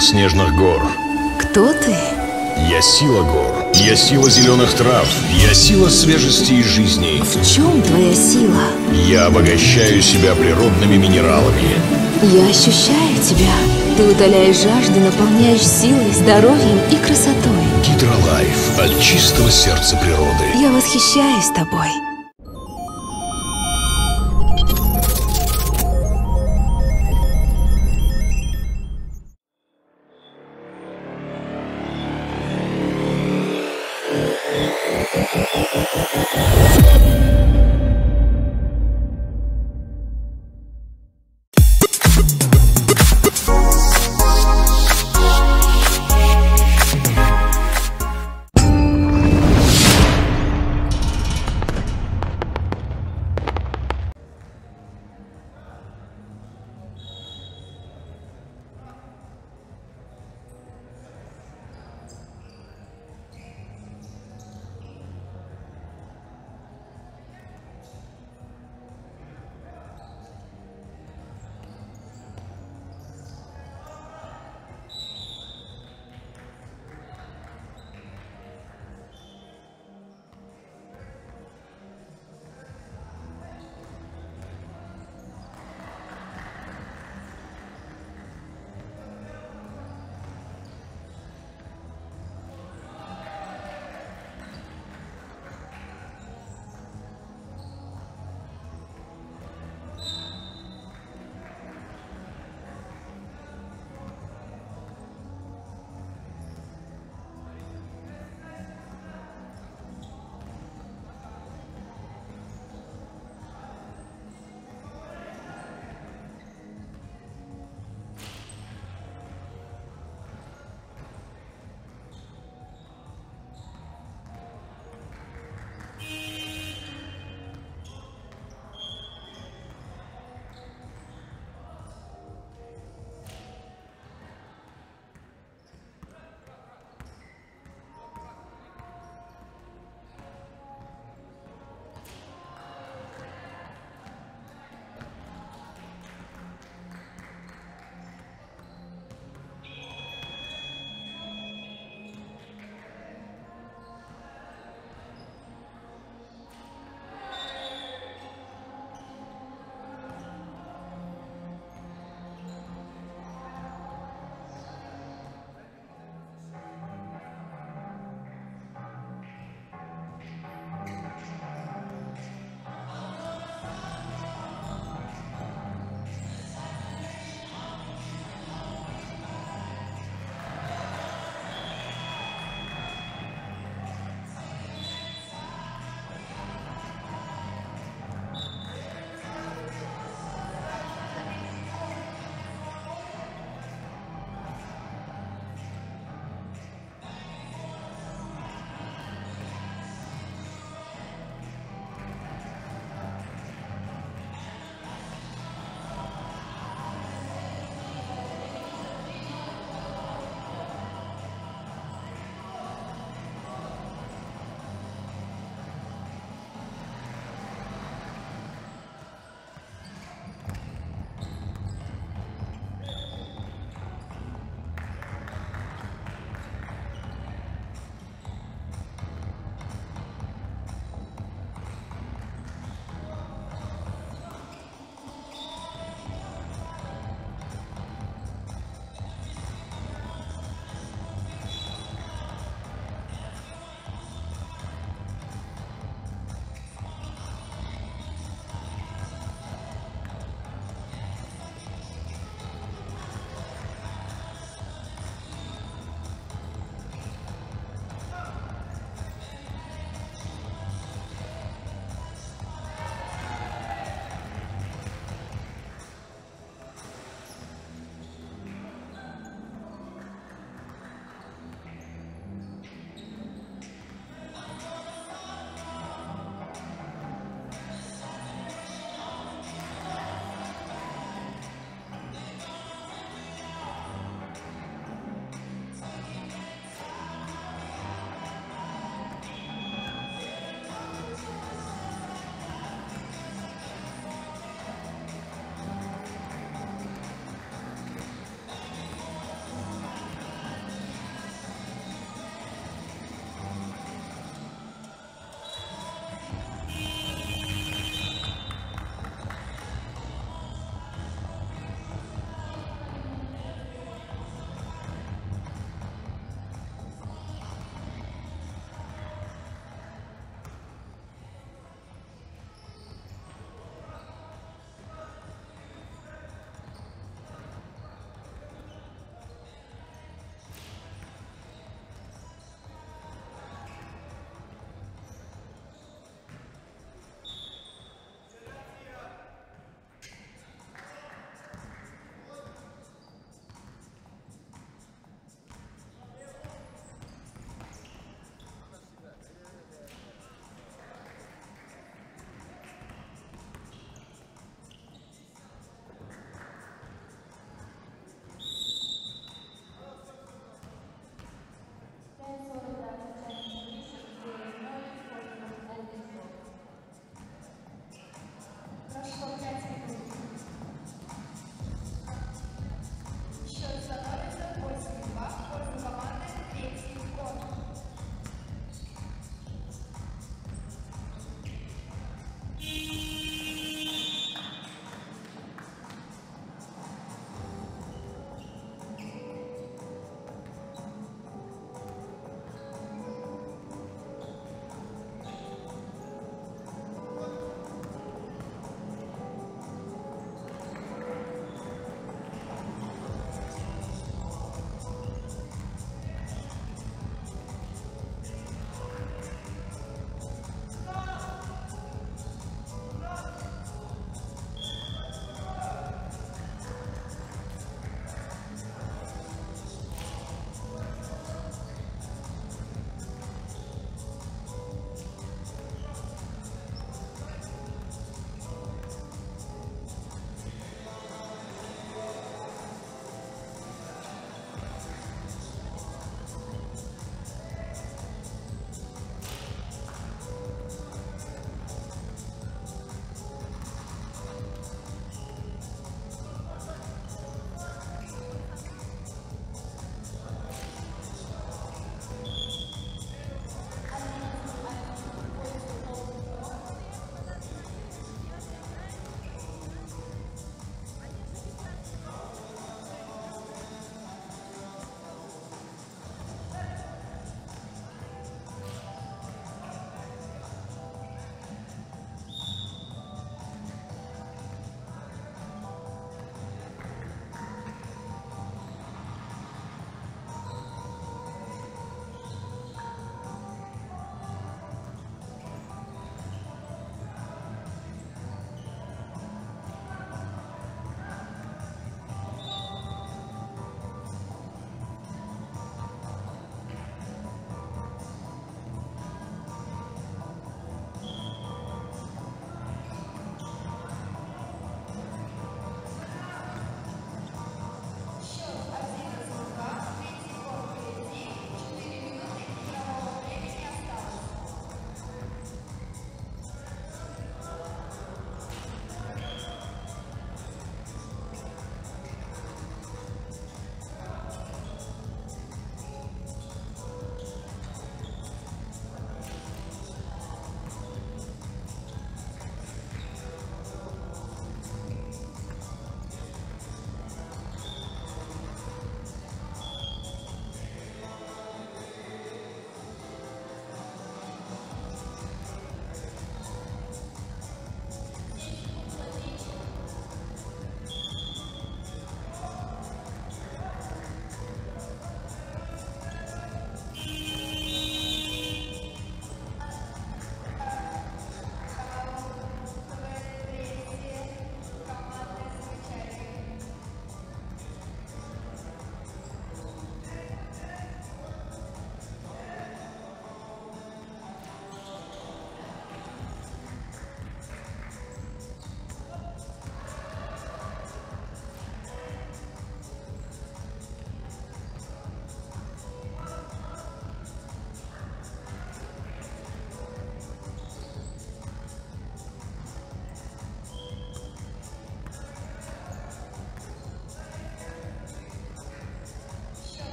снежных гор. Кто ты? Я сила гор. Я сила зеленых трав. Я сила свежести и жизни. В чем твоя сила? Я обогащаю себя природными минералами. Я ощущаю тебя. Ты утоляешь жажду, наполняешь силой, здоровьем и красотой. Гидролайф от чистого сердца природы. Я восхищаюсь тобой.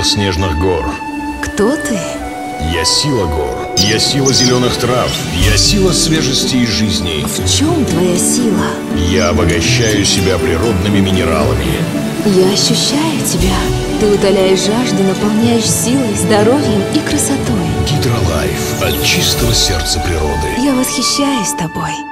Зеленых снежных гор. Кто ты? Я сила гор. Я сила зеленых трав. Я сила свежести и жизни. В чем твоя сила? Я обогащаю себя природными минералами. Я ощущаю тебя. Ты утоляешь жажду, наполняешь силой, здоровьем и красотой. Гидролайф от чистого сердца природы. Я восхищаюсь тобой.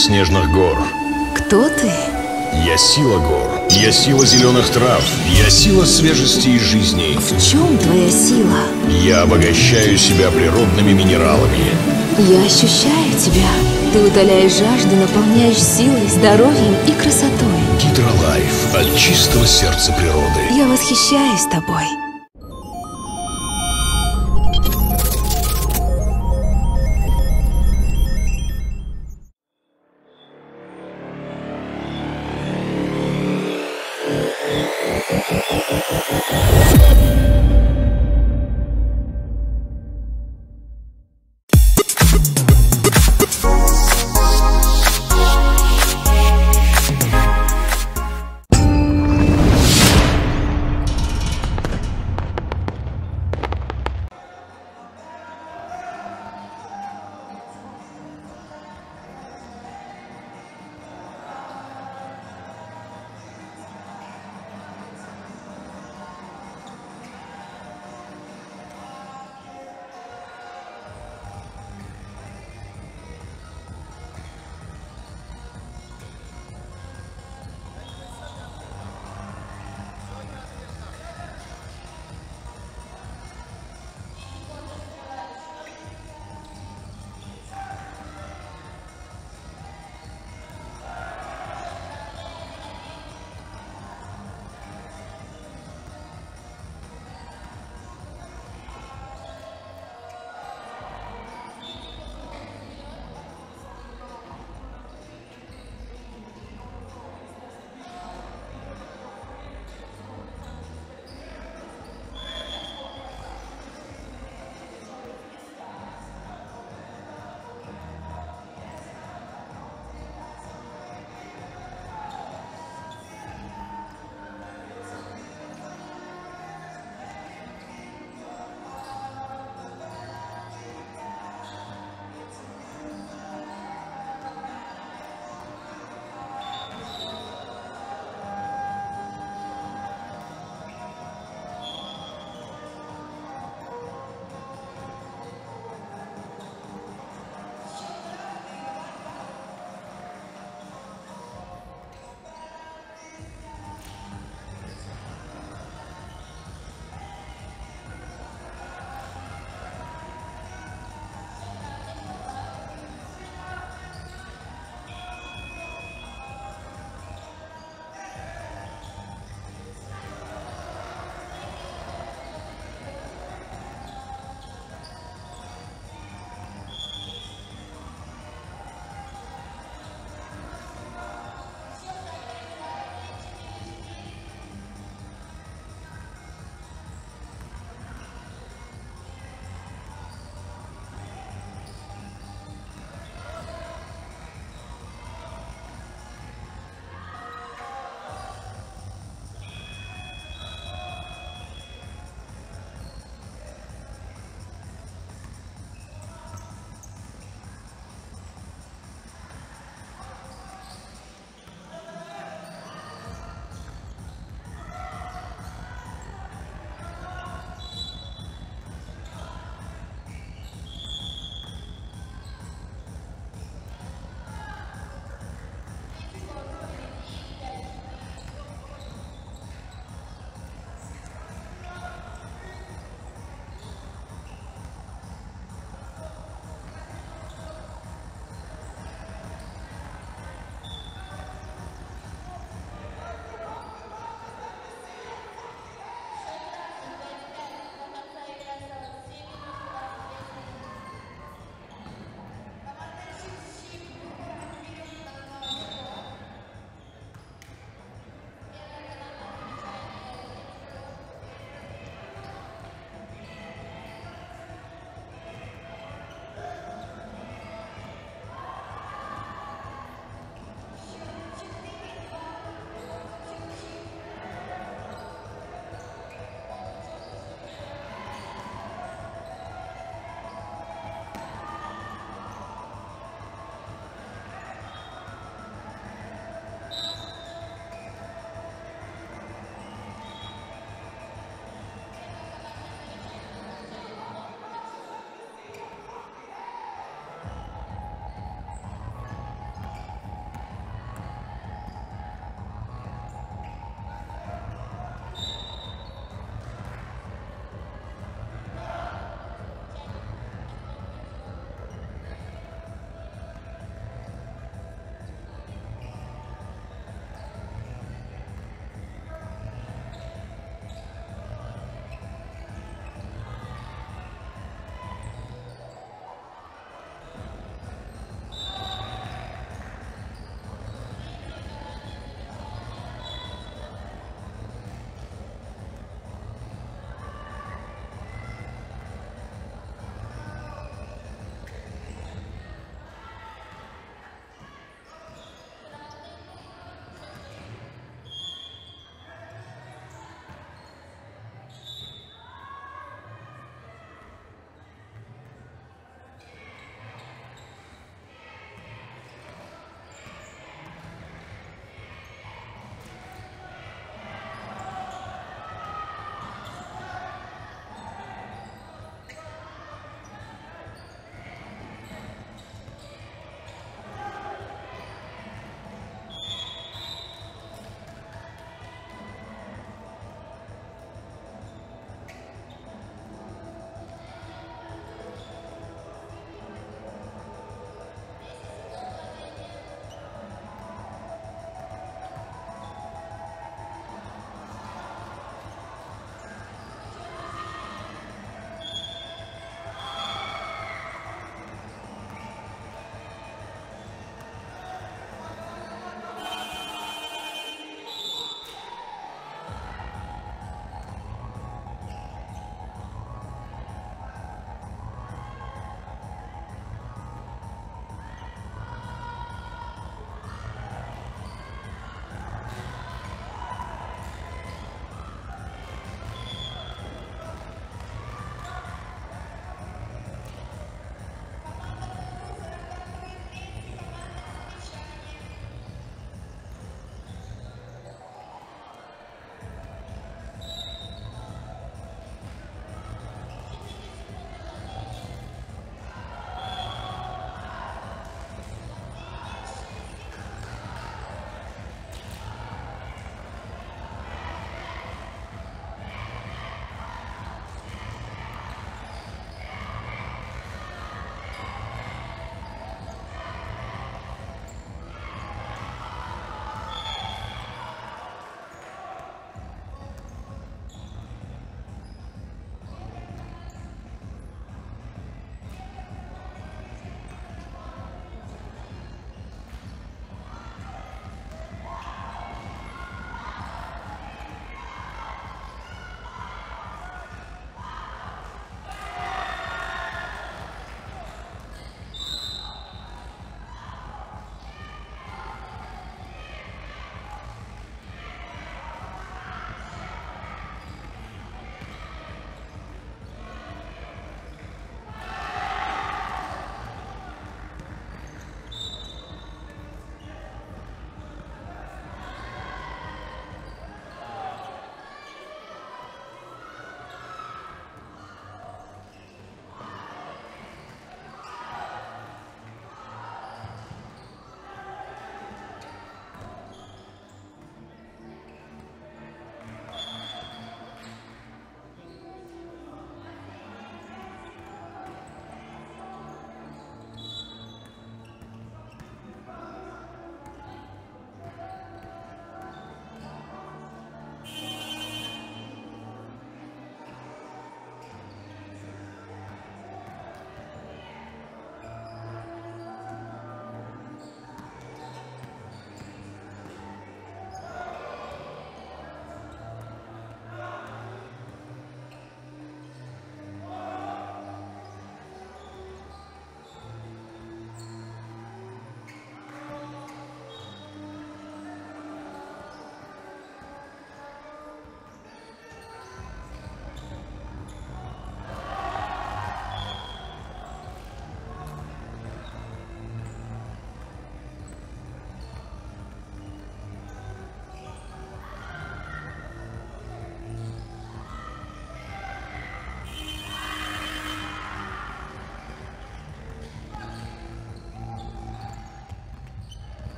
Белоснежных гор. Кто ты? Я сила гор. Я сила зеленых трав. Я сила свежести и жизни. В чем твоя сила? Я обогащаю себя природными минералами. Я ощущаю тебя. Ты утоляешь жажду, наполняешь силой, здоровьем и красотой. Гидролайф от чистого сердца природы. Я восхищаюсь тобой.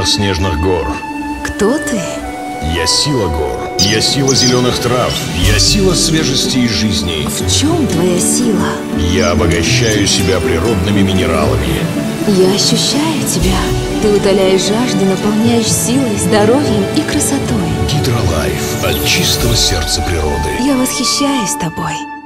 Зеленых снежных гор. Кто ты? Я сила гор. Я сила зеленых трав. Я сила свежести и жизни. В чем твоя сила? Я обогащаю себя природными минералами. Я ощущаю тебя. Ты утоляешь жажду, наполняешь силой, здоровьем и красотой. Гидролайф от чистого сердца природы. Я восхищаюсь тобой.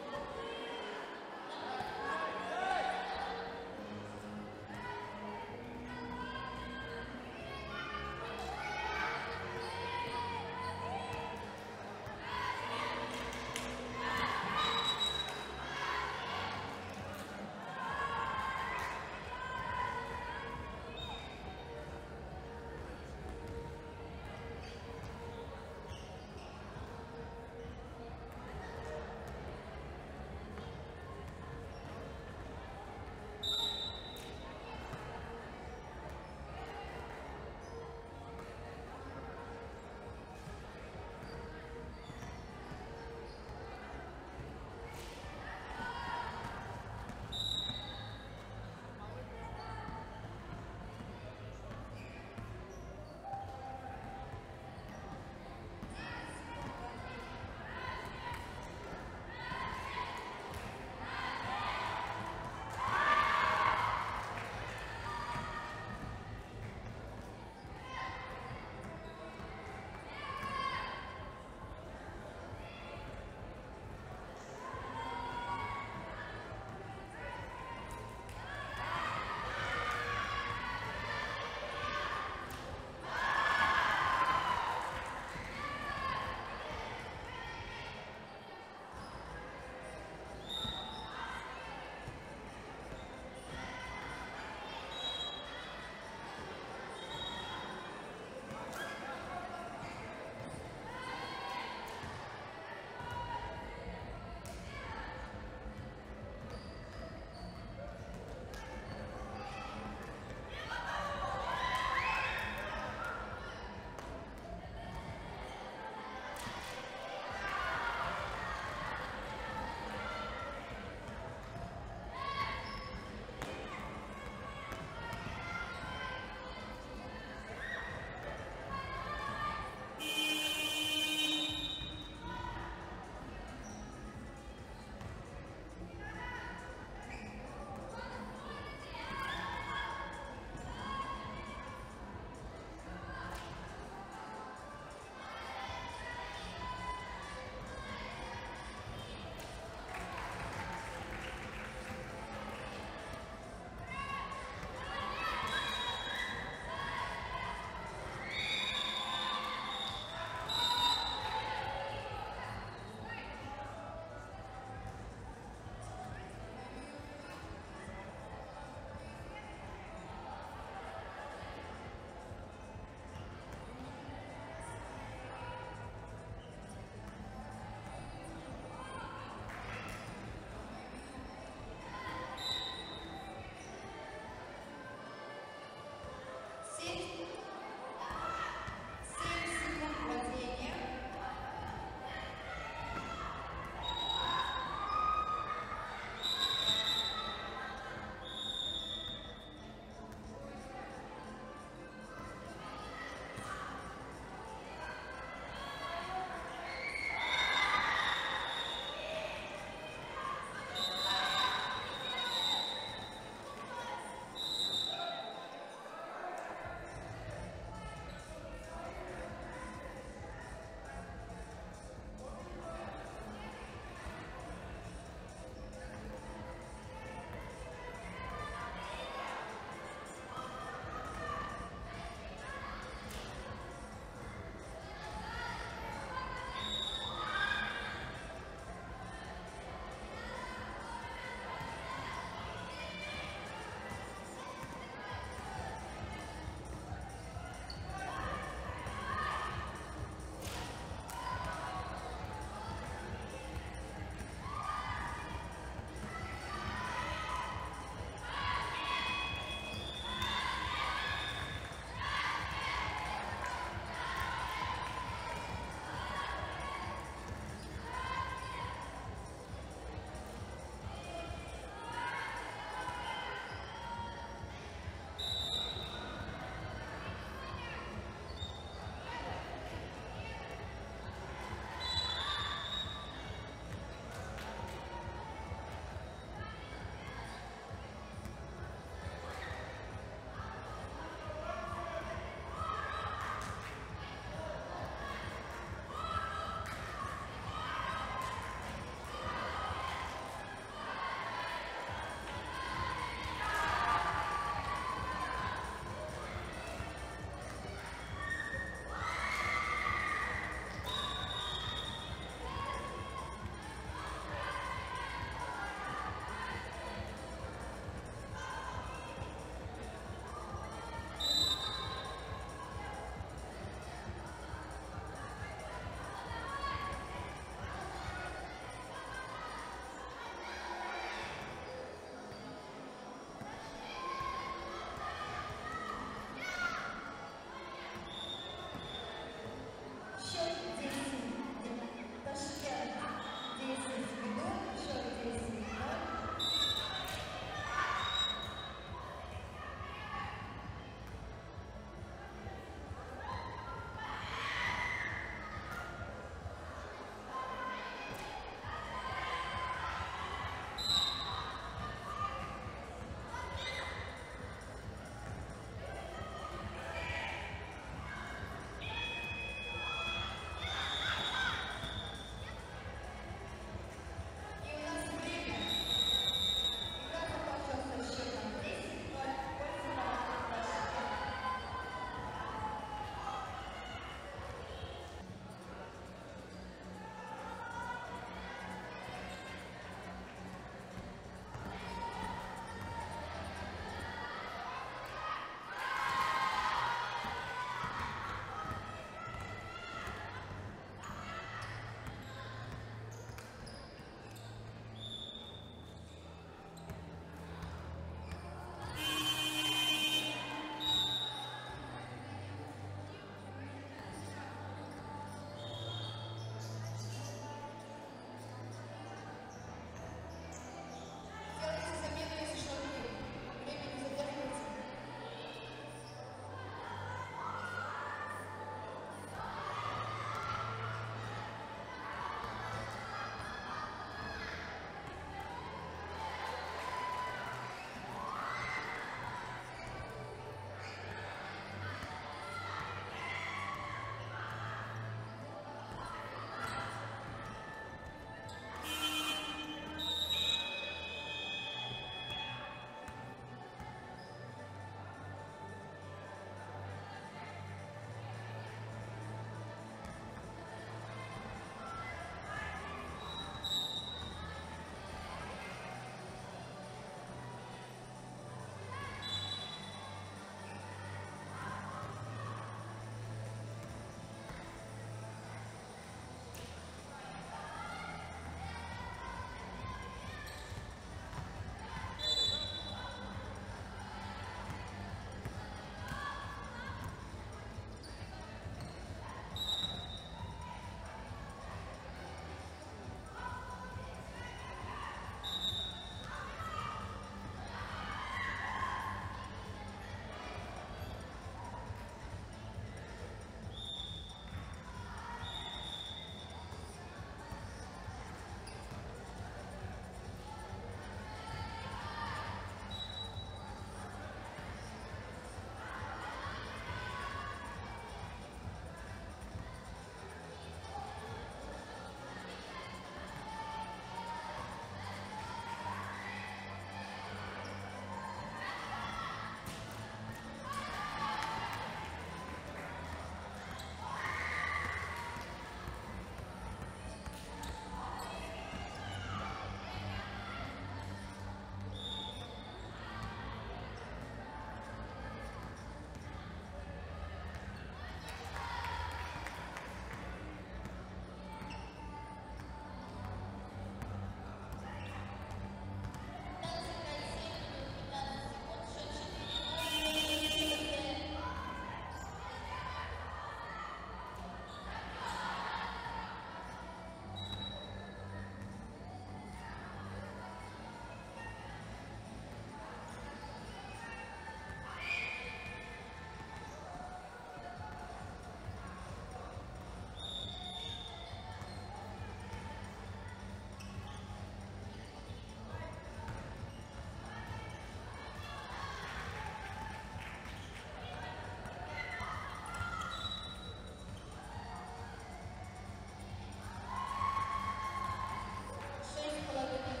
Thank you.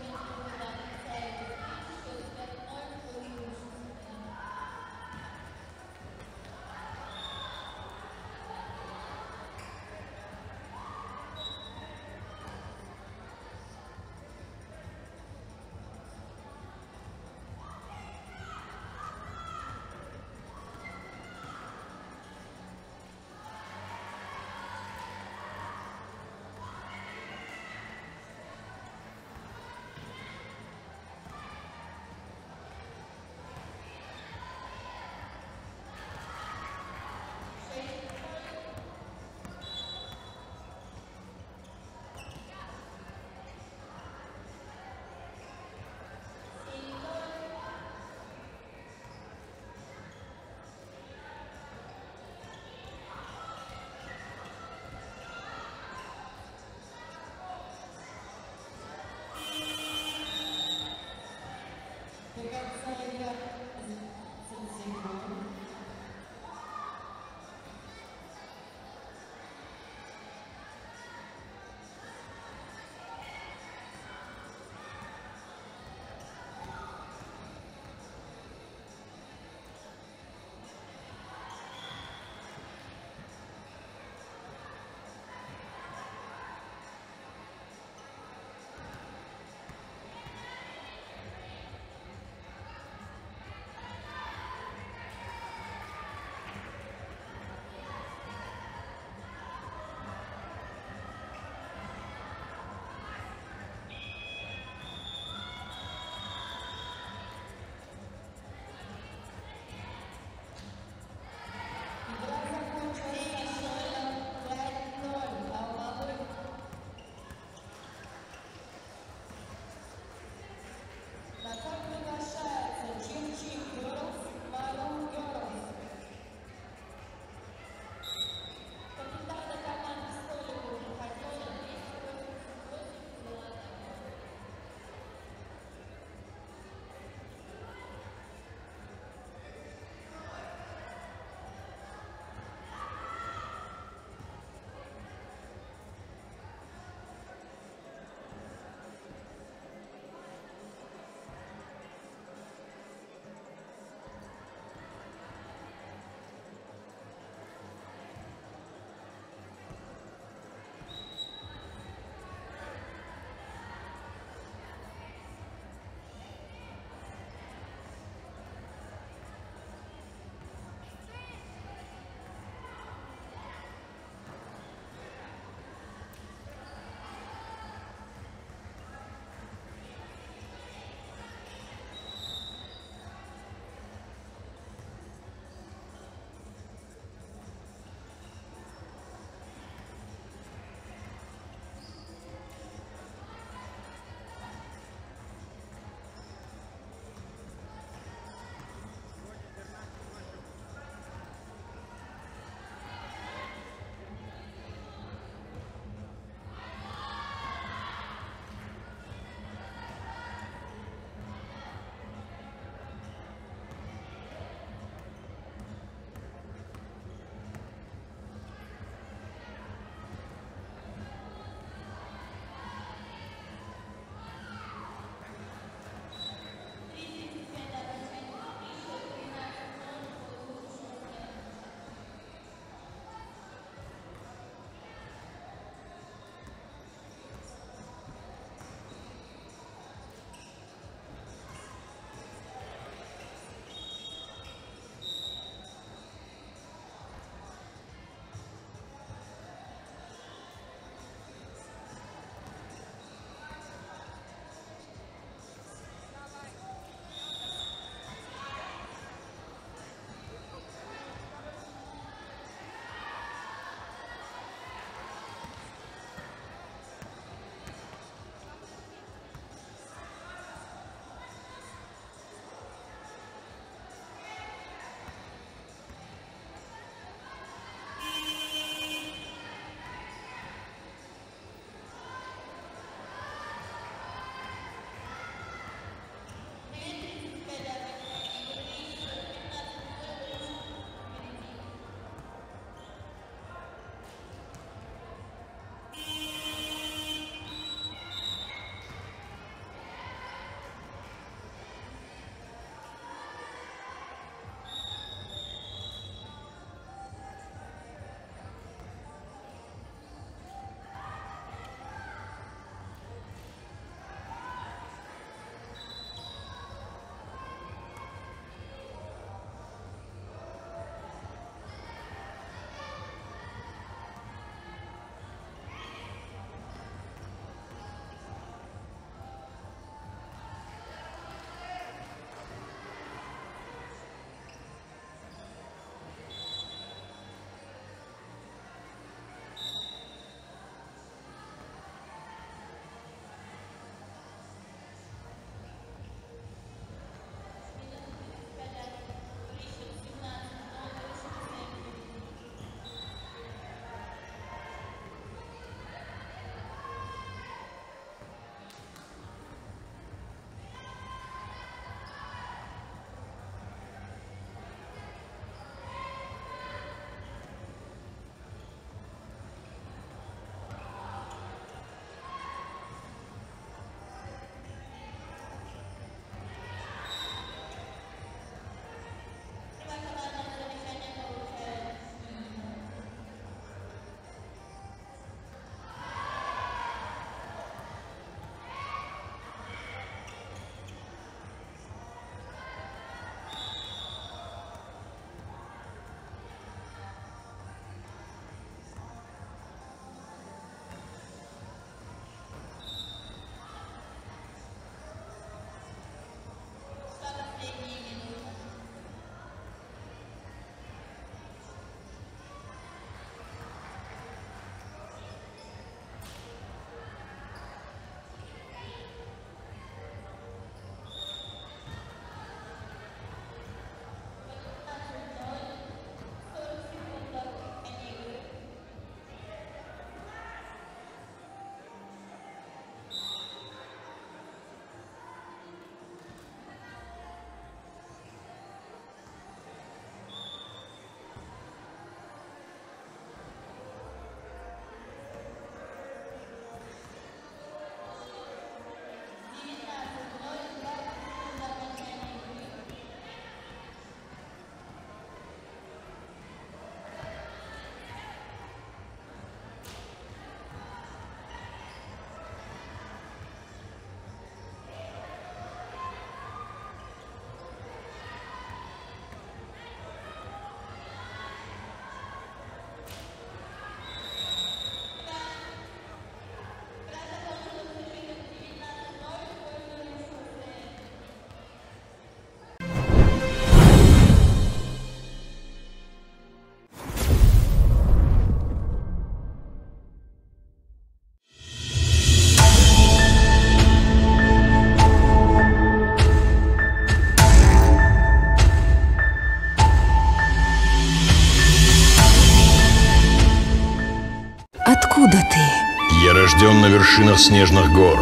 Вершинах снежных гор.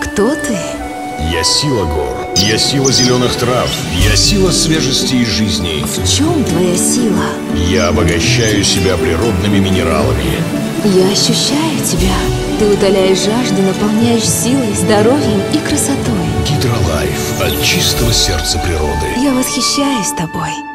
Кто ты? Я сила гор, я сила зеленых трав, я сила свежести и жизни. В чем твоя сила? Я обогащаю себя природными минералами. Я ощущаю тебя. Ты утоляешь жажду, наполняешь силой, здоровьем и красотой. Гидролайф от чистого сердца природы. Я восхищаюсь тобой.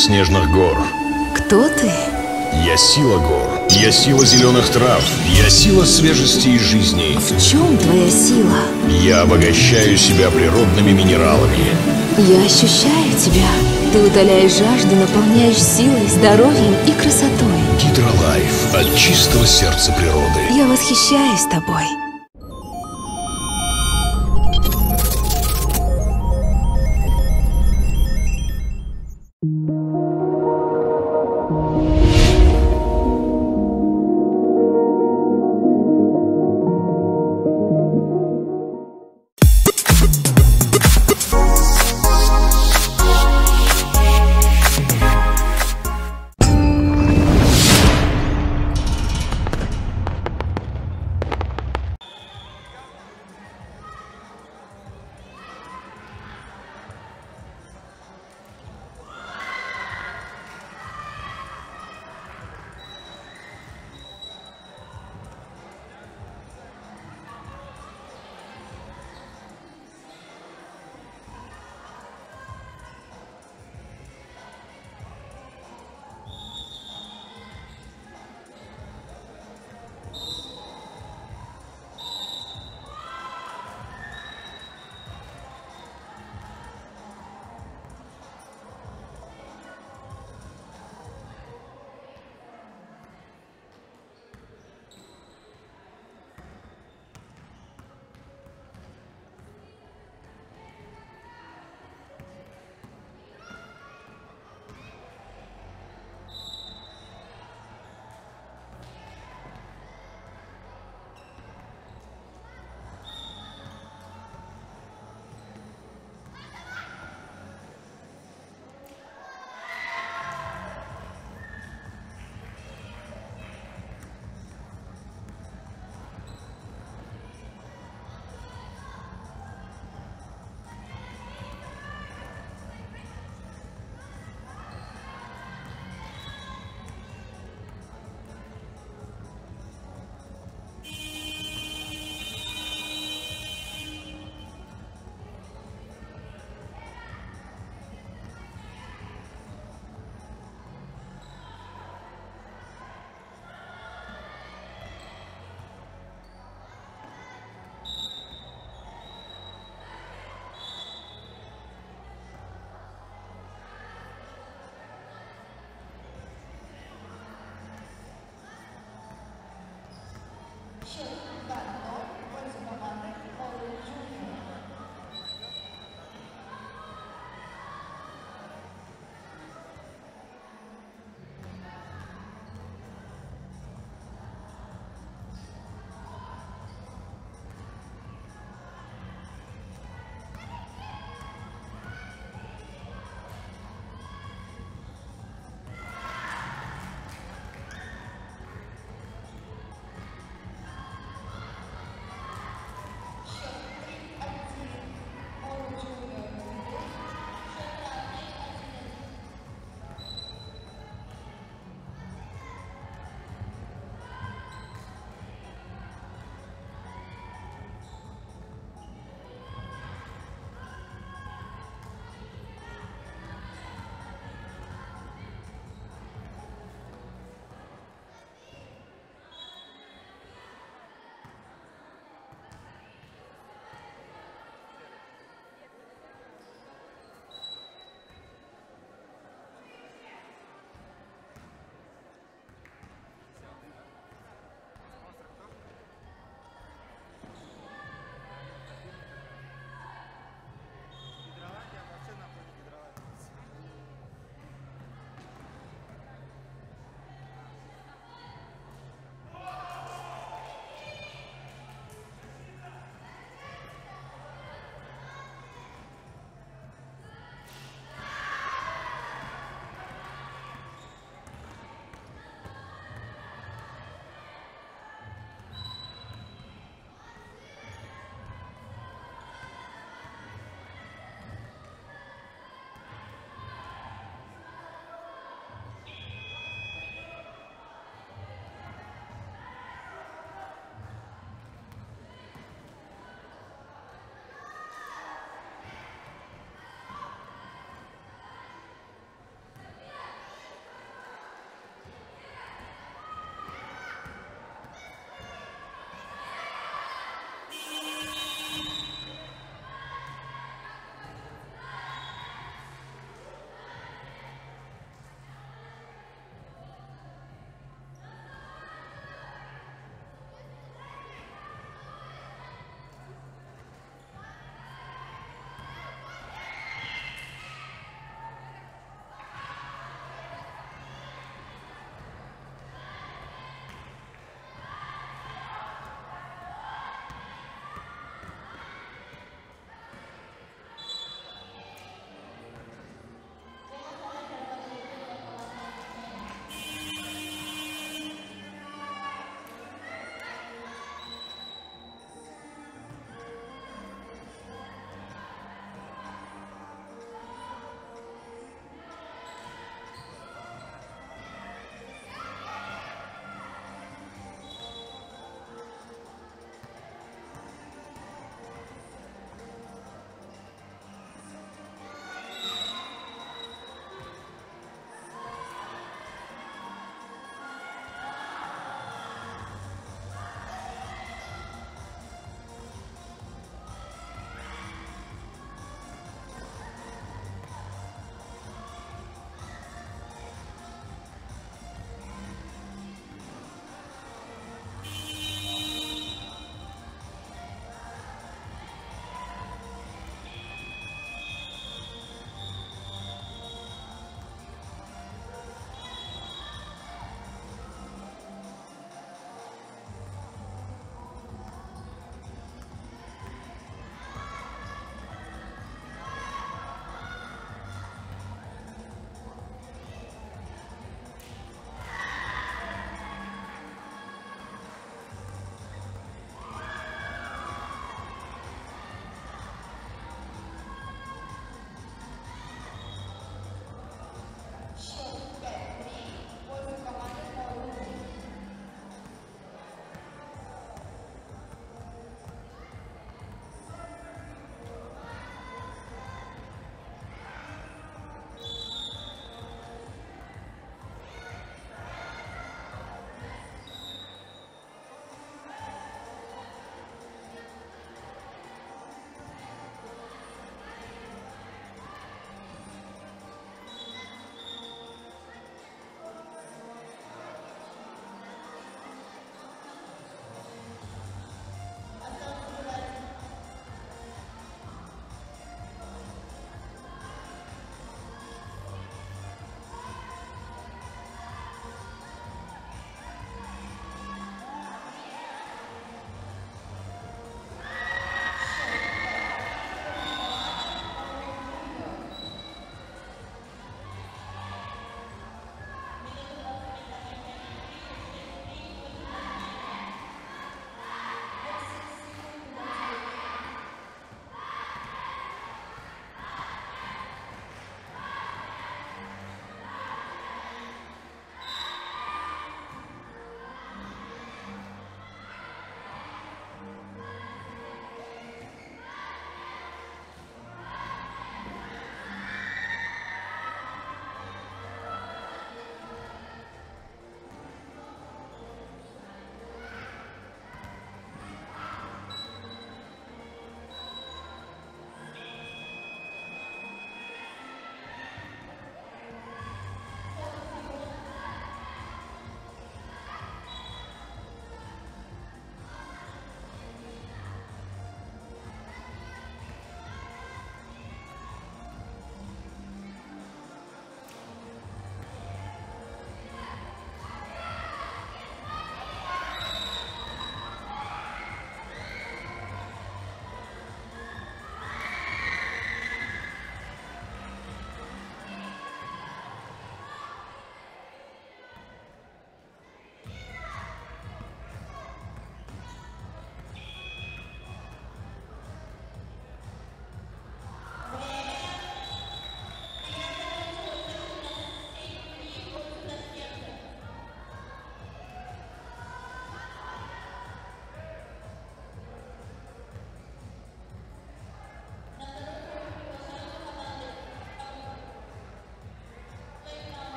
Снежных гор. Кто ты? Я сила гор. Я сила зеленых трав. Я сила свежести и жизни. В чем твоя сила? Я обогащаю себя природными минералами. Я ощущаю тебя. Ты утоляешь жажду, наполняешь силой, здоровьем и красотой. Гидролайф от чистого сердца природы. Я восхищаюсь тобой.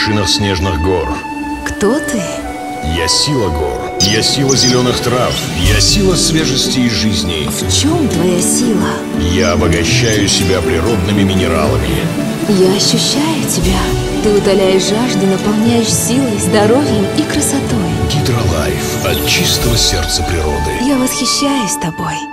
Вершинах снежных гор. Кто ты? Я сила гор. Я сила зеленых трав. Я сила свежести и жизни. В чем твоя сила? Я обогащаю себя природными минералами. Я ощущаю тебя. Ты удаляешь жажду, наполняешь силой, здоровьем и красотой. Гидролайф от чистого сердца природы. Я восхищаюсь тобой.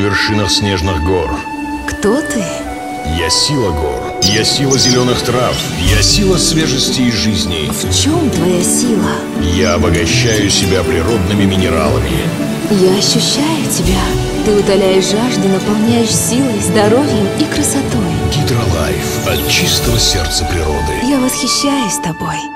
Вершинах снежных гор. Кто ты? Я сила гор. Я сила зеленых трав. Я сила свежести и жизни. В чем твоя сила? Я обогащаю себя природными минералами. Я ощущаю тебя. Ты утоляешь жажду, наполняешь силой, здоровьем и красотой. Гидролайф от чистого сердца природы. Я восхищаюсь тобой.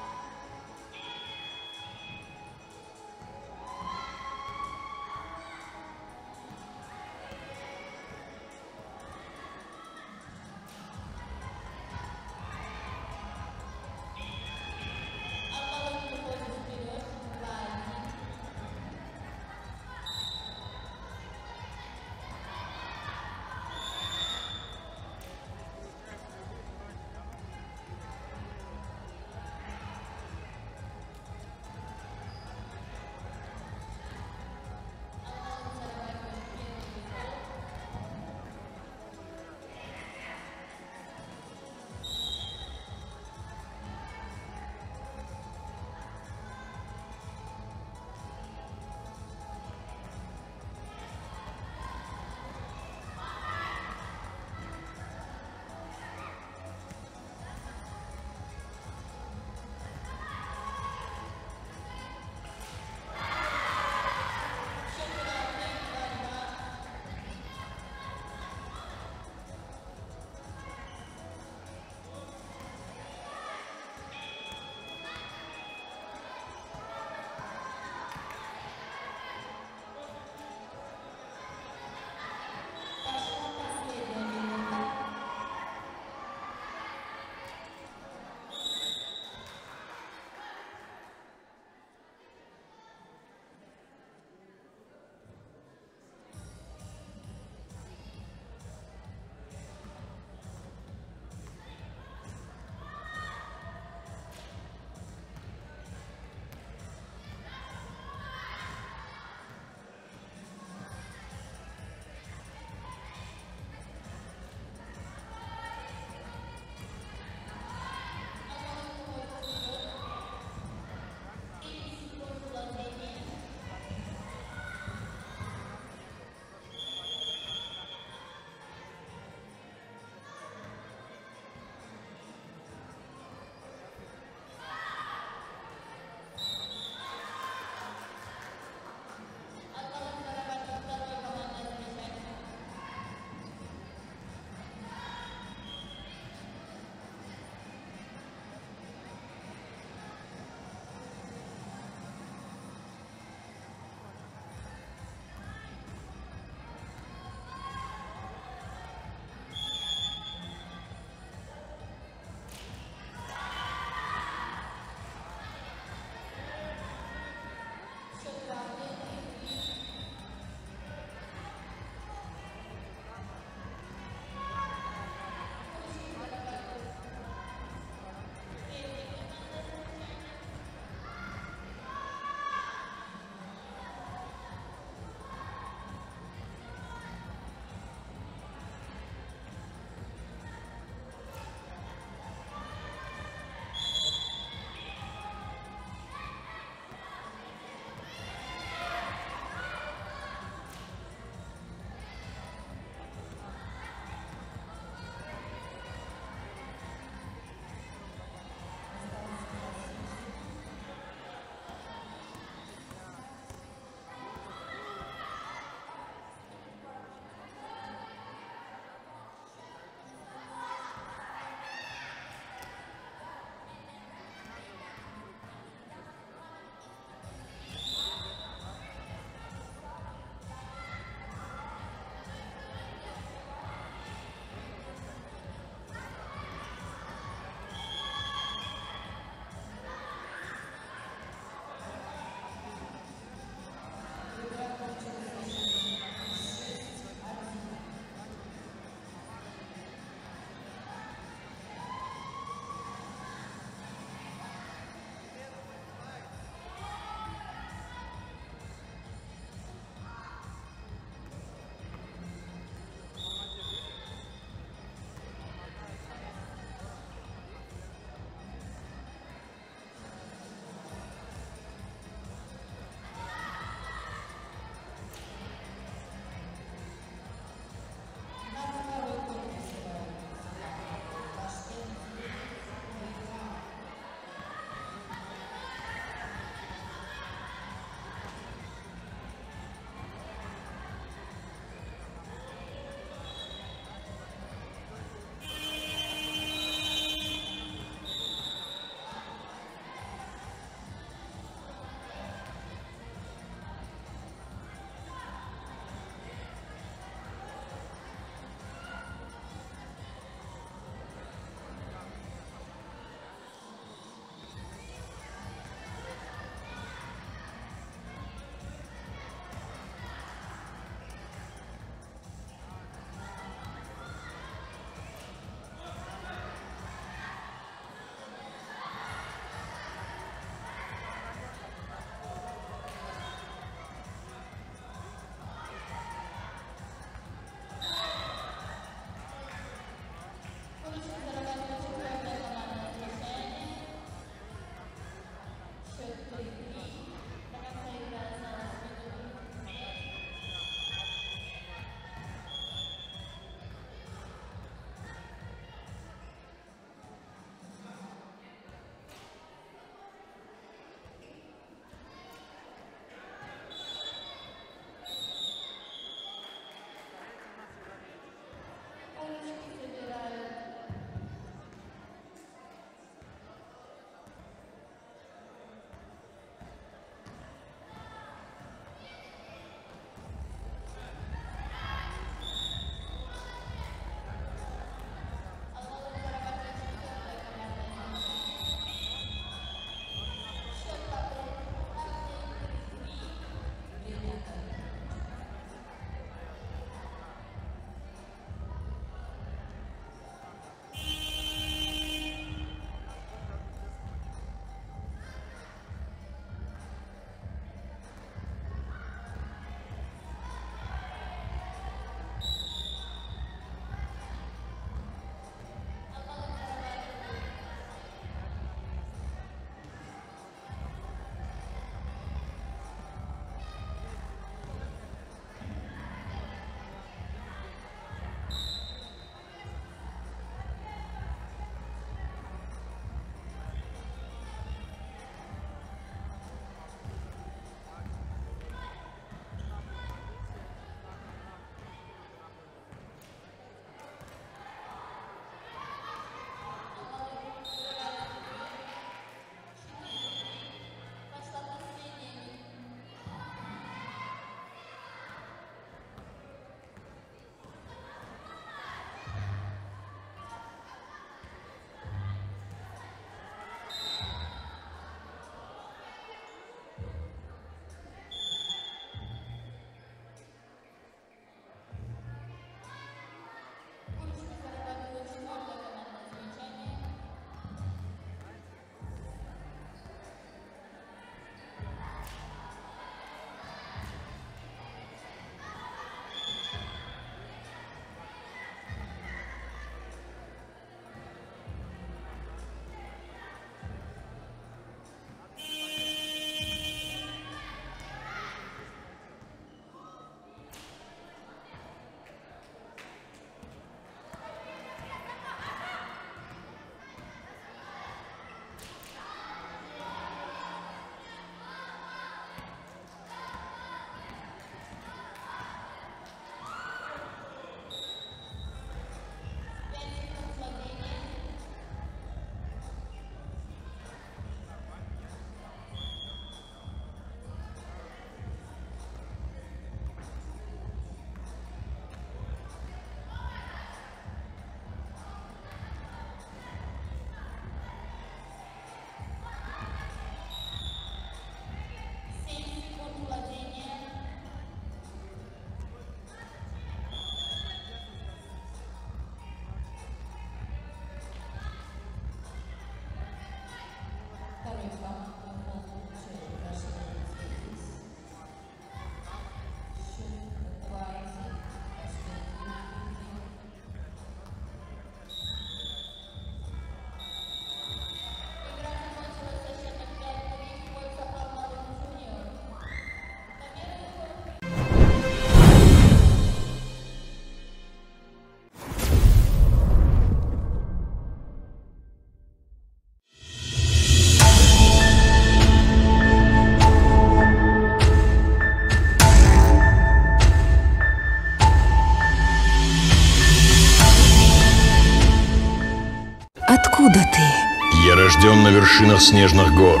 Вершинах снежных гор.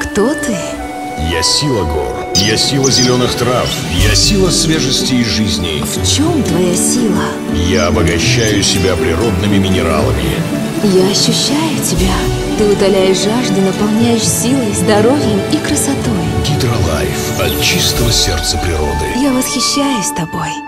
Кто ты? Я сила гор. Я сила зеленых трав. Я сила свежести и жизни. В чем твоя сила? Я обогащаю себя природными минералами. Я ощущаю тебя. Ты утоляешь жажду, наполняешь силой, здоровьем и красотой. Гидролайф от чистого сердца природы. Я восхищаюсь тобой.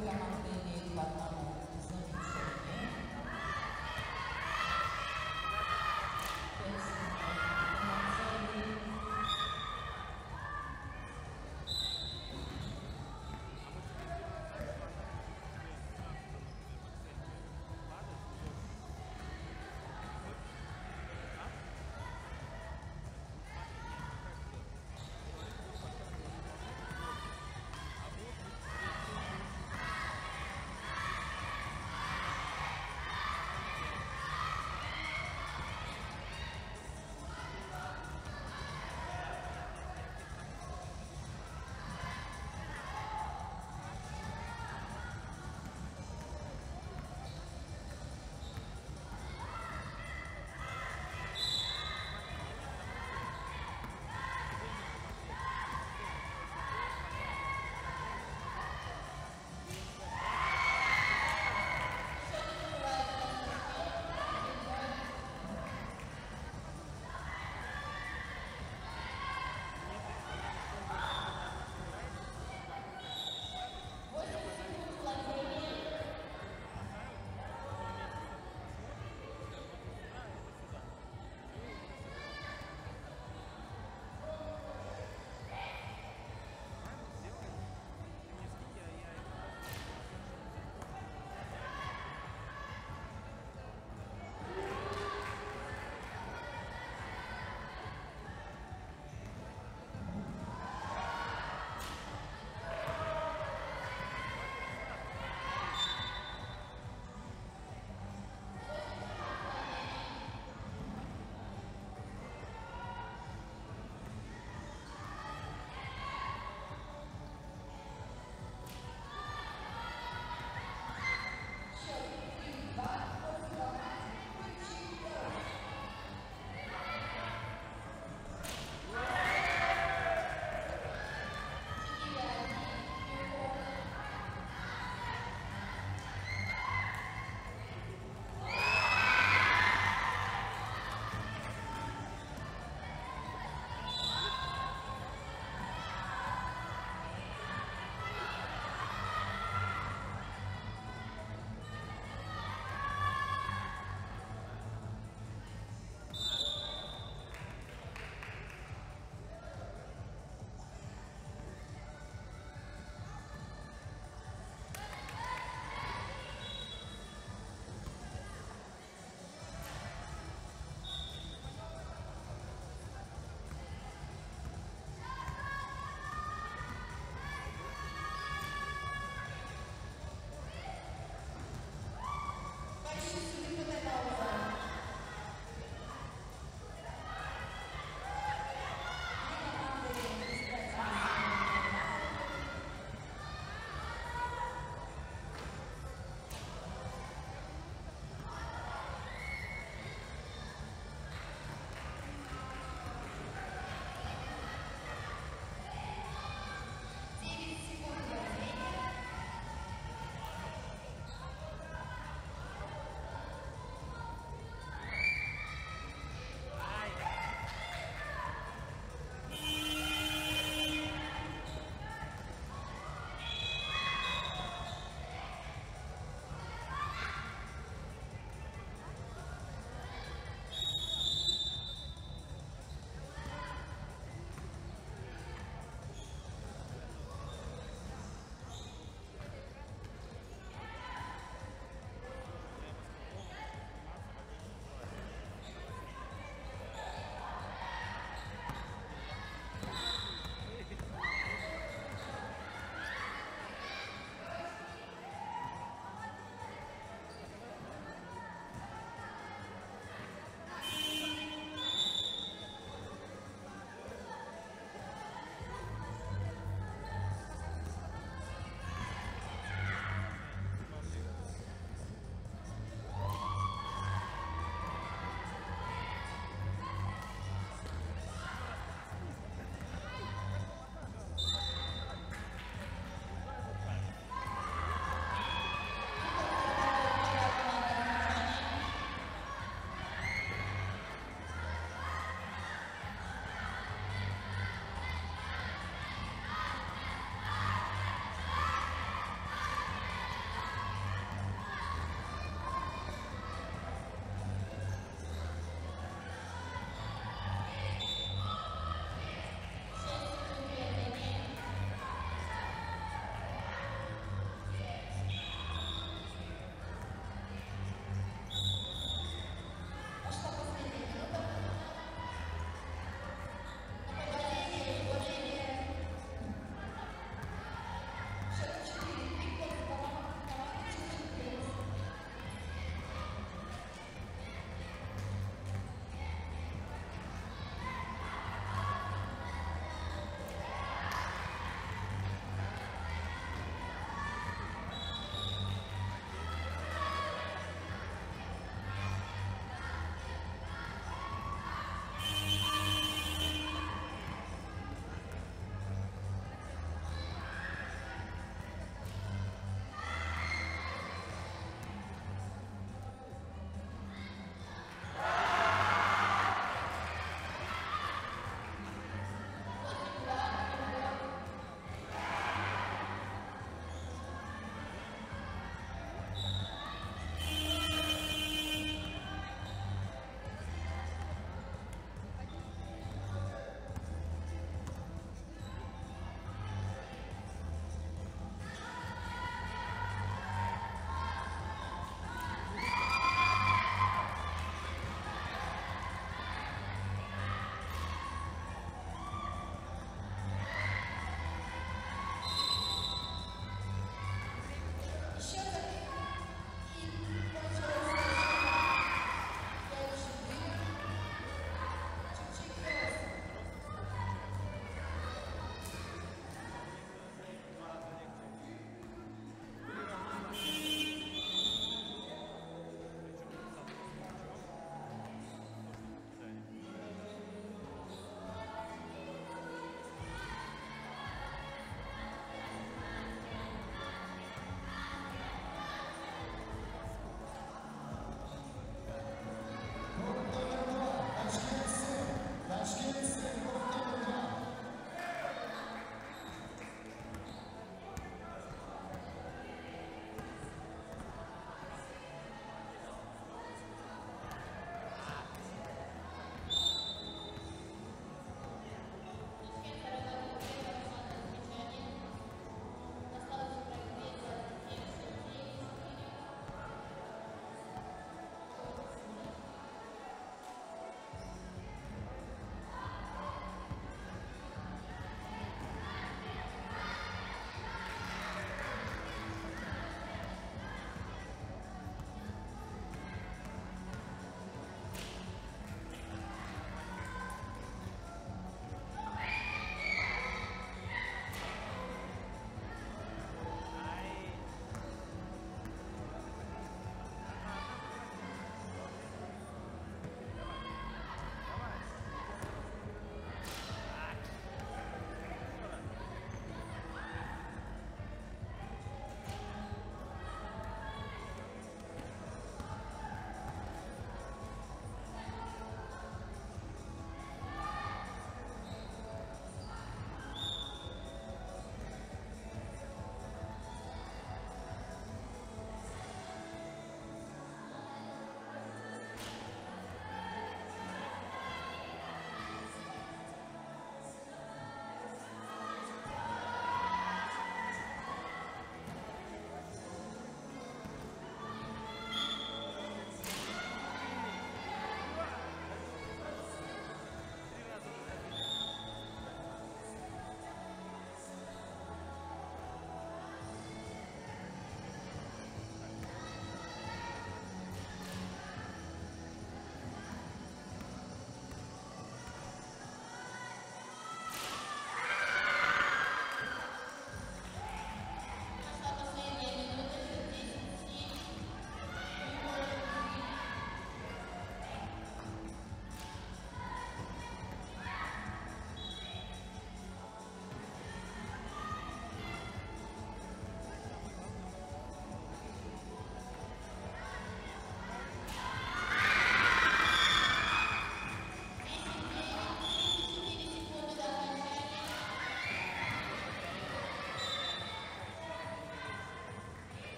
de.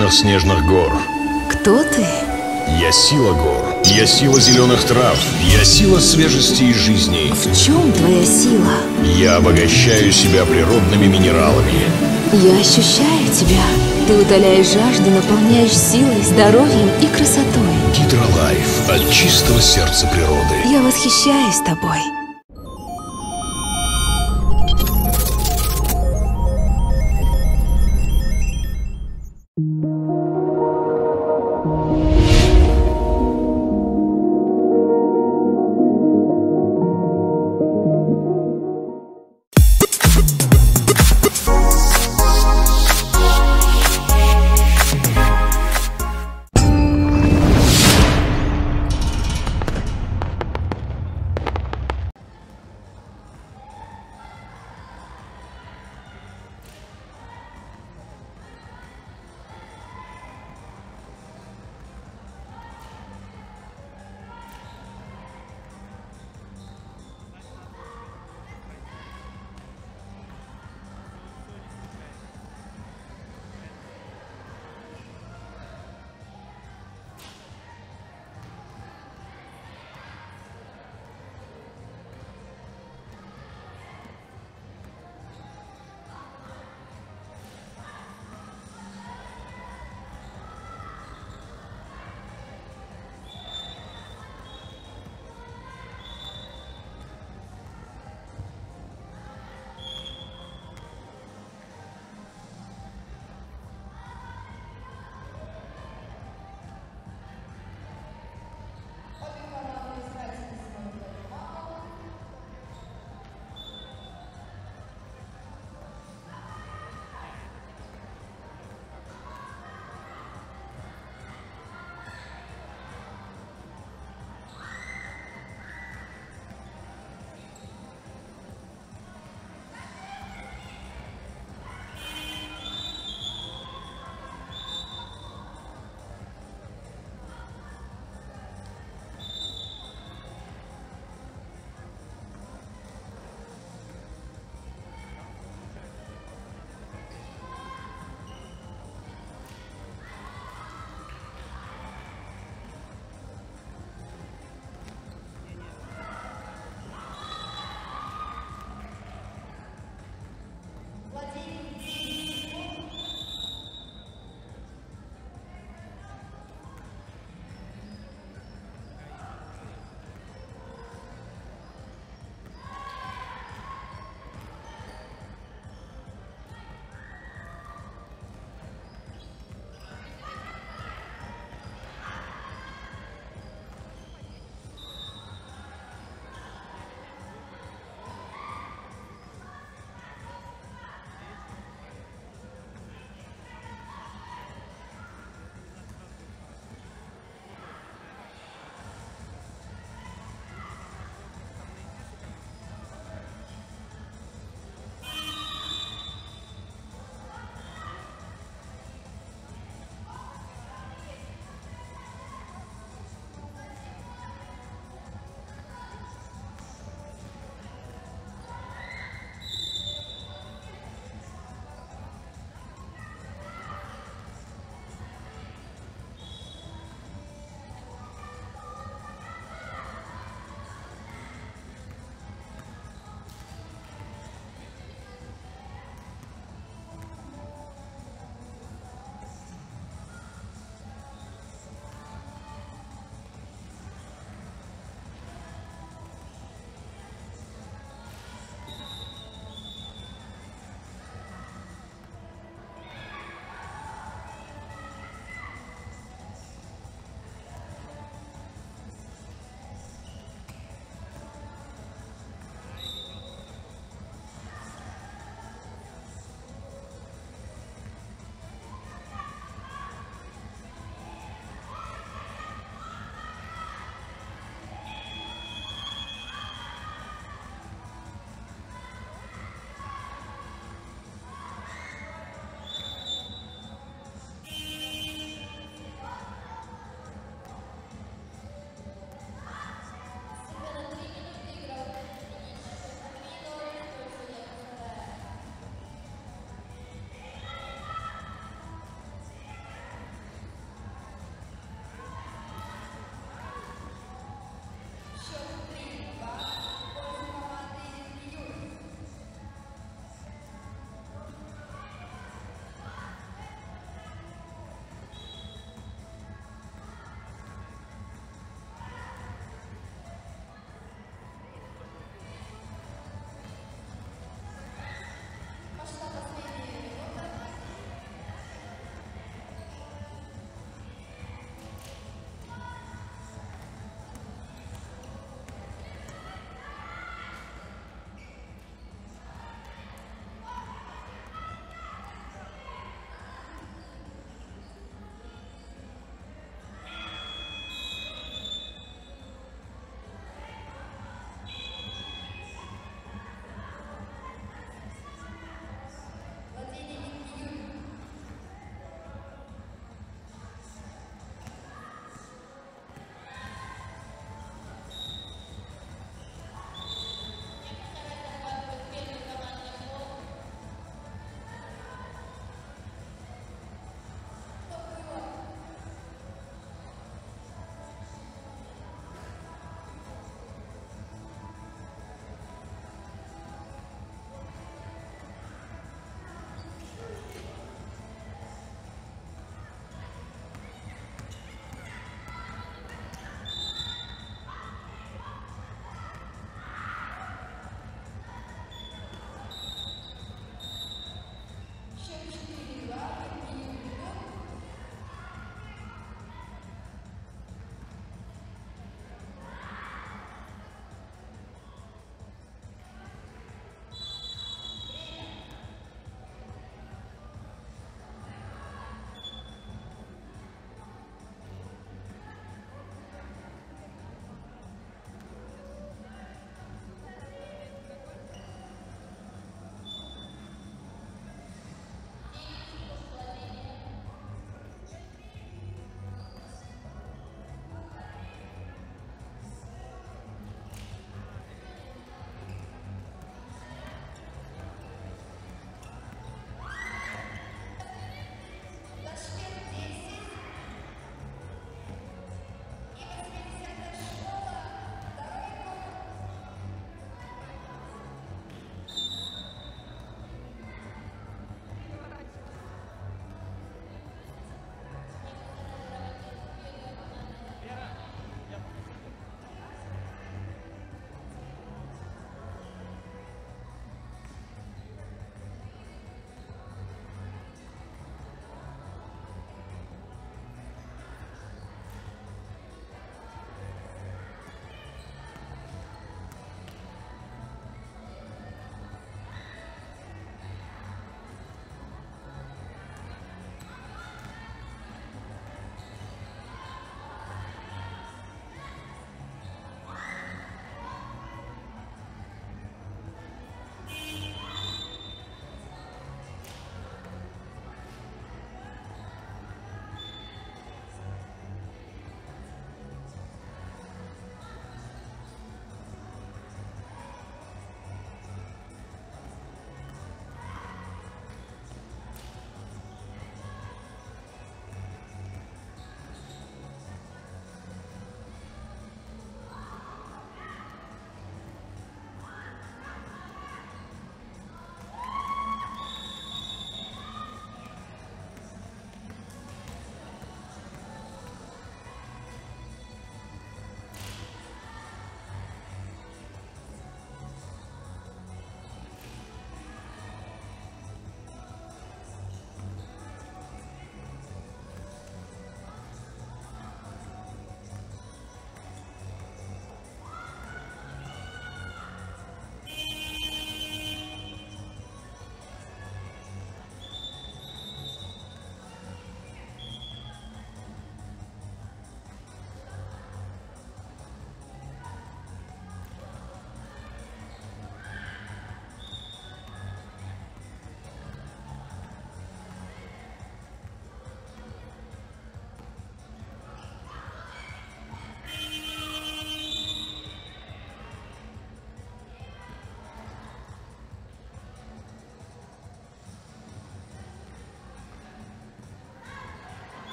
Вершинах снежных гор. Кто ты? Я сила гор. Я сила зеленых трав. Я сила свежести и жизни. В чем твоя сила? Я обогащаю себя природными минералами. Я ощущаю тебя. Ты утоляешь жажду, наполняешь силой, здоровьем и красотой. Гидролайф от чистого сердца природы. Я восхищаюсь тобой.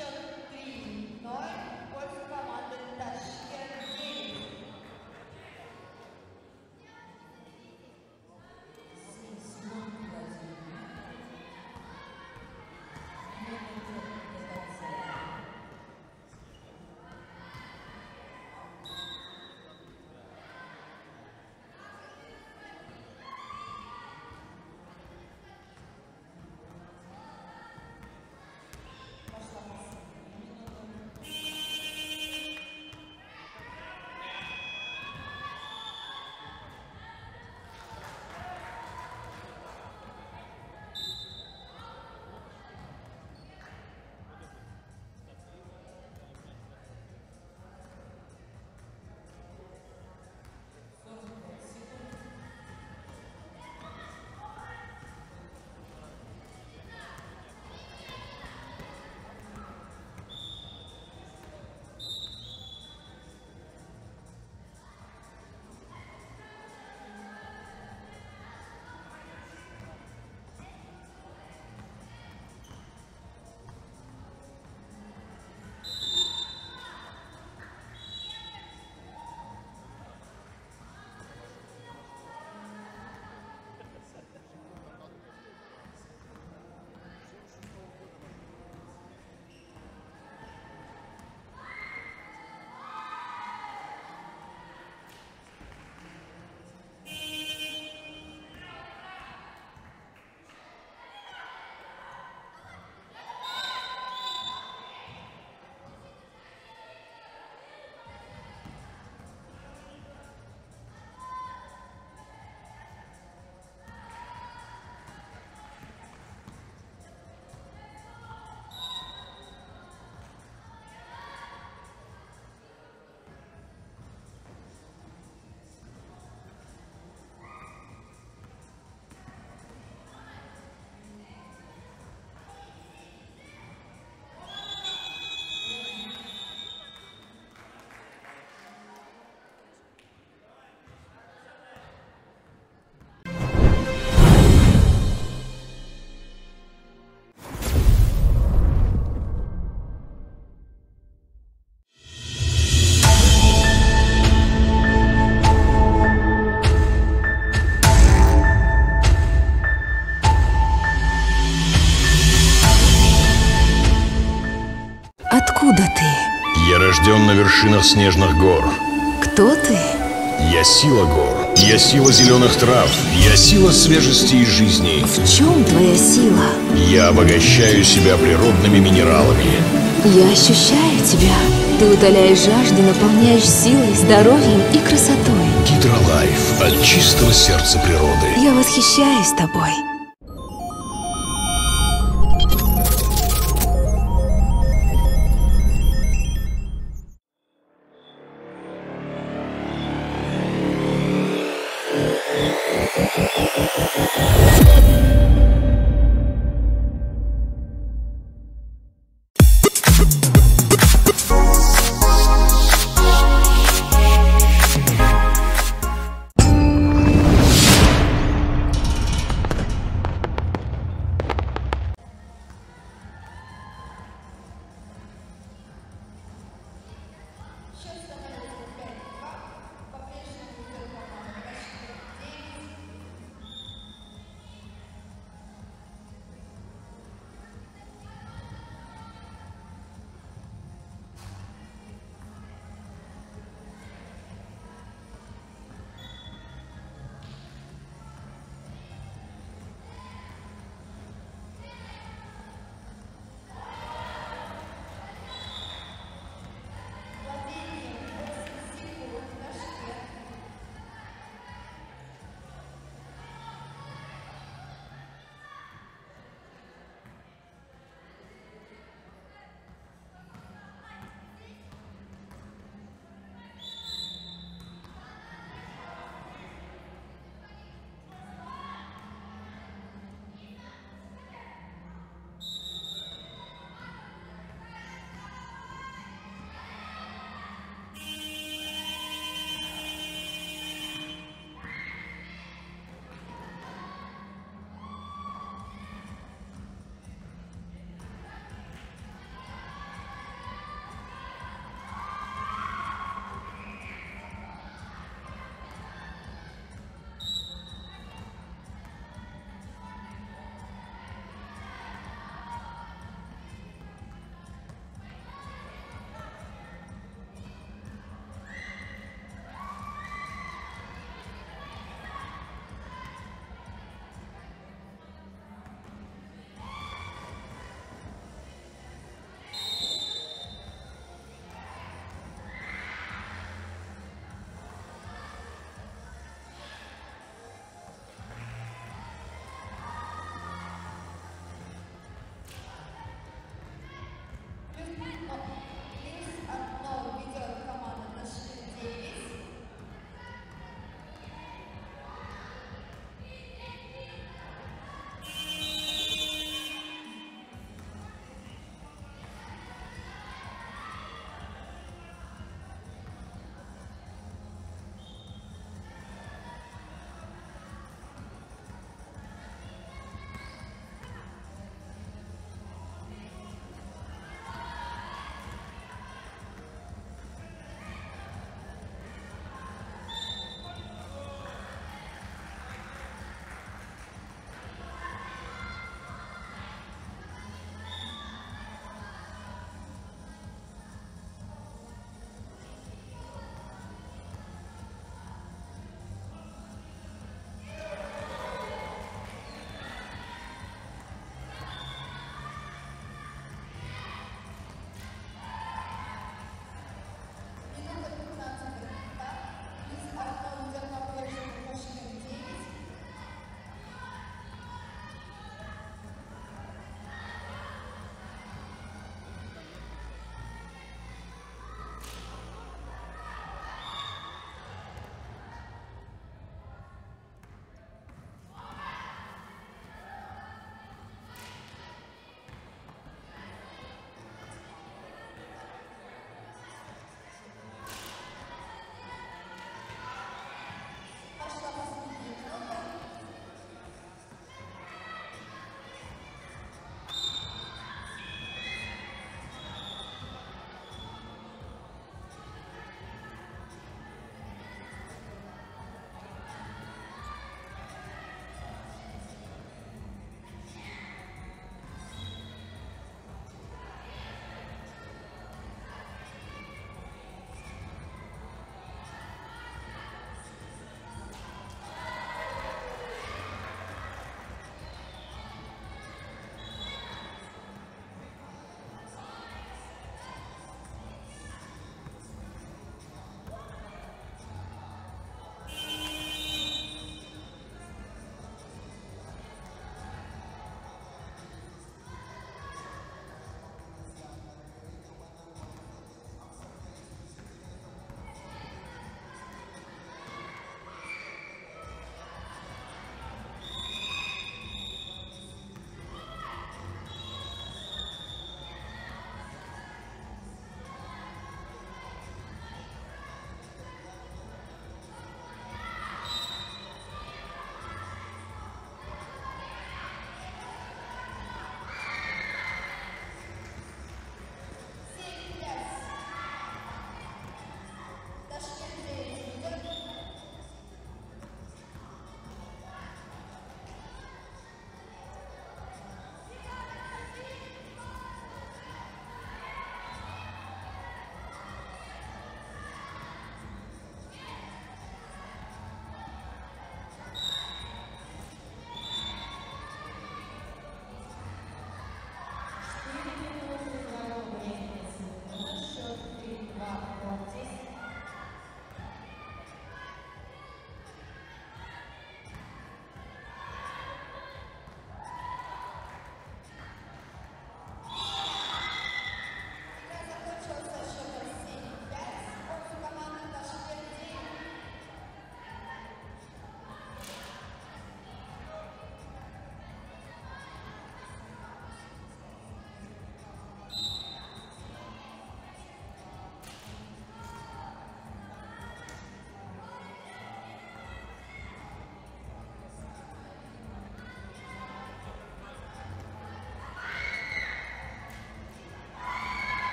show the снежных гор. Кто ты? Я сила гор. Я сила зеленых трав. Я сила свежести и жизни. В чем твоя сила? Я обогащаю себя природными минералами. Я ощущаю тебя. Ты утоляешь жажду, наполняешь силой, здоровьем и красотой. Гидролайф от чистого сердца природы. Я восхищаюсь тобой.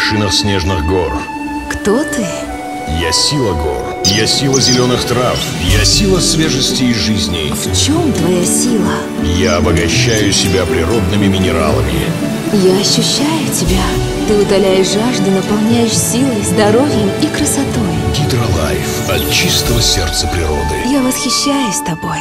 Вершинах снежных гор. Кто ты? Я сила гор. Я сила зеленых трав. Я сила свежести и жизни. В чем твоя сила? Я обогащаю себя природными минералами. Я ощущаю тебя. Ты утоляешь жажду, наполняешь силой, здоровьем и красотой. Гидролайф от чистого сердца природы. Я восхищаюсь тобой.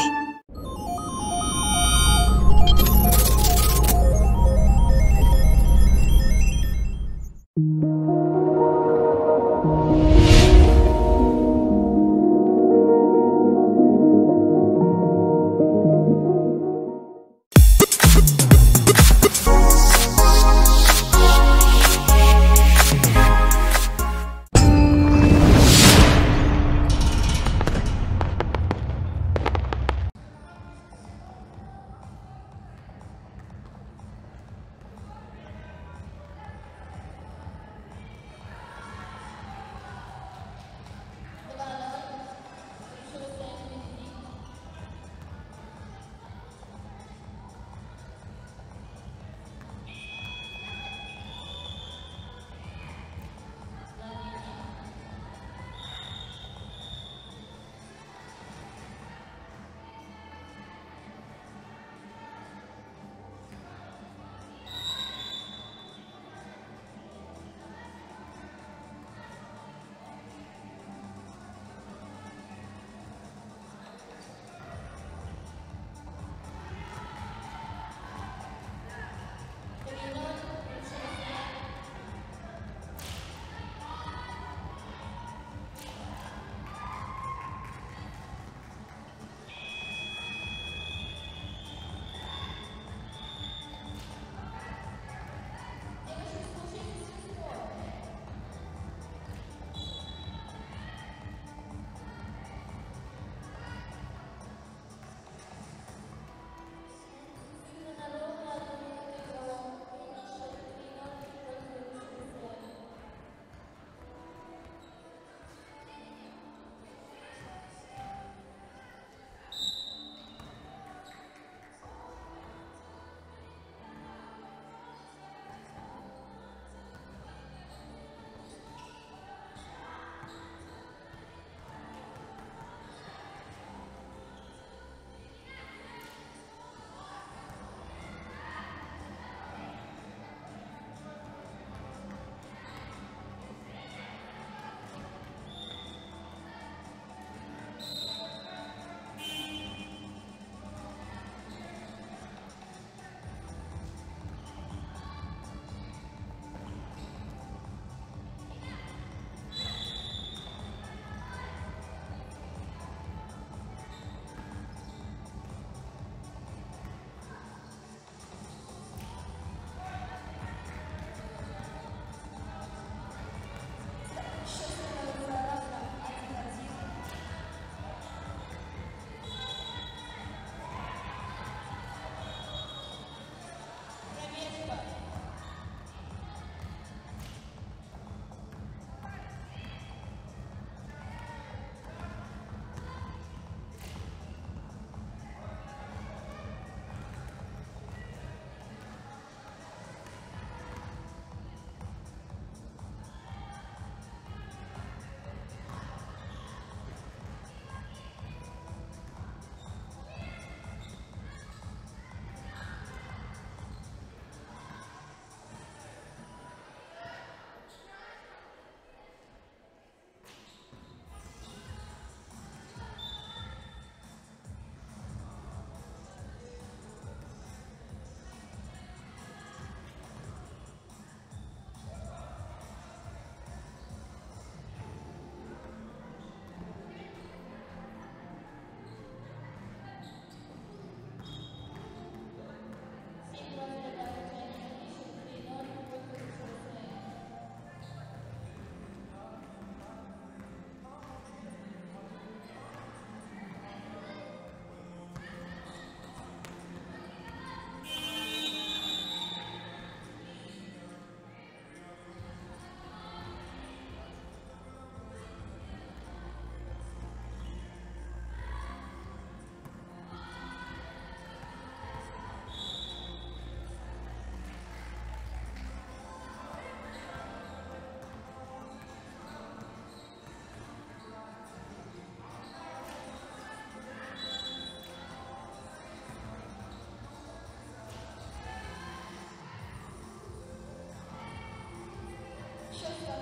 just a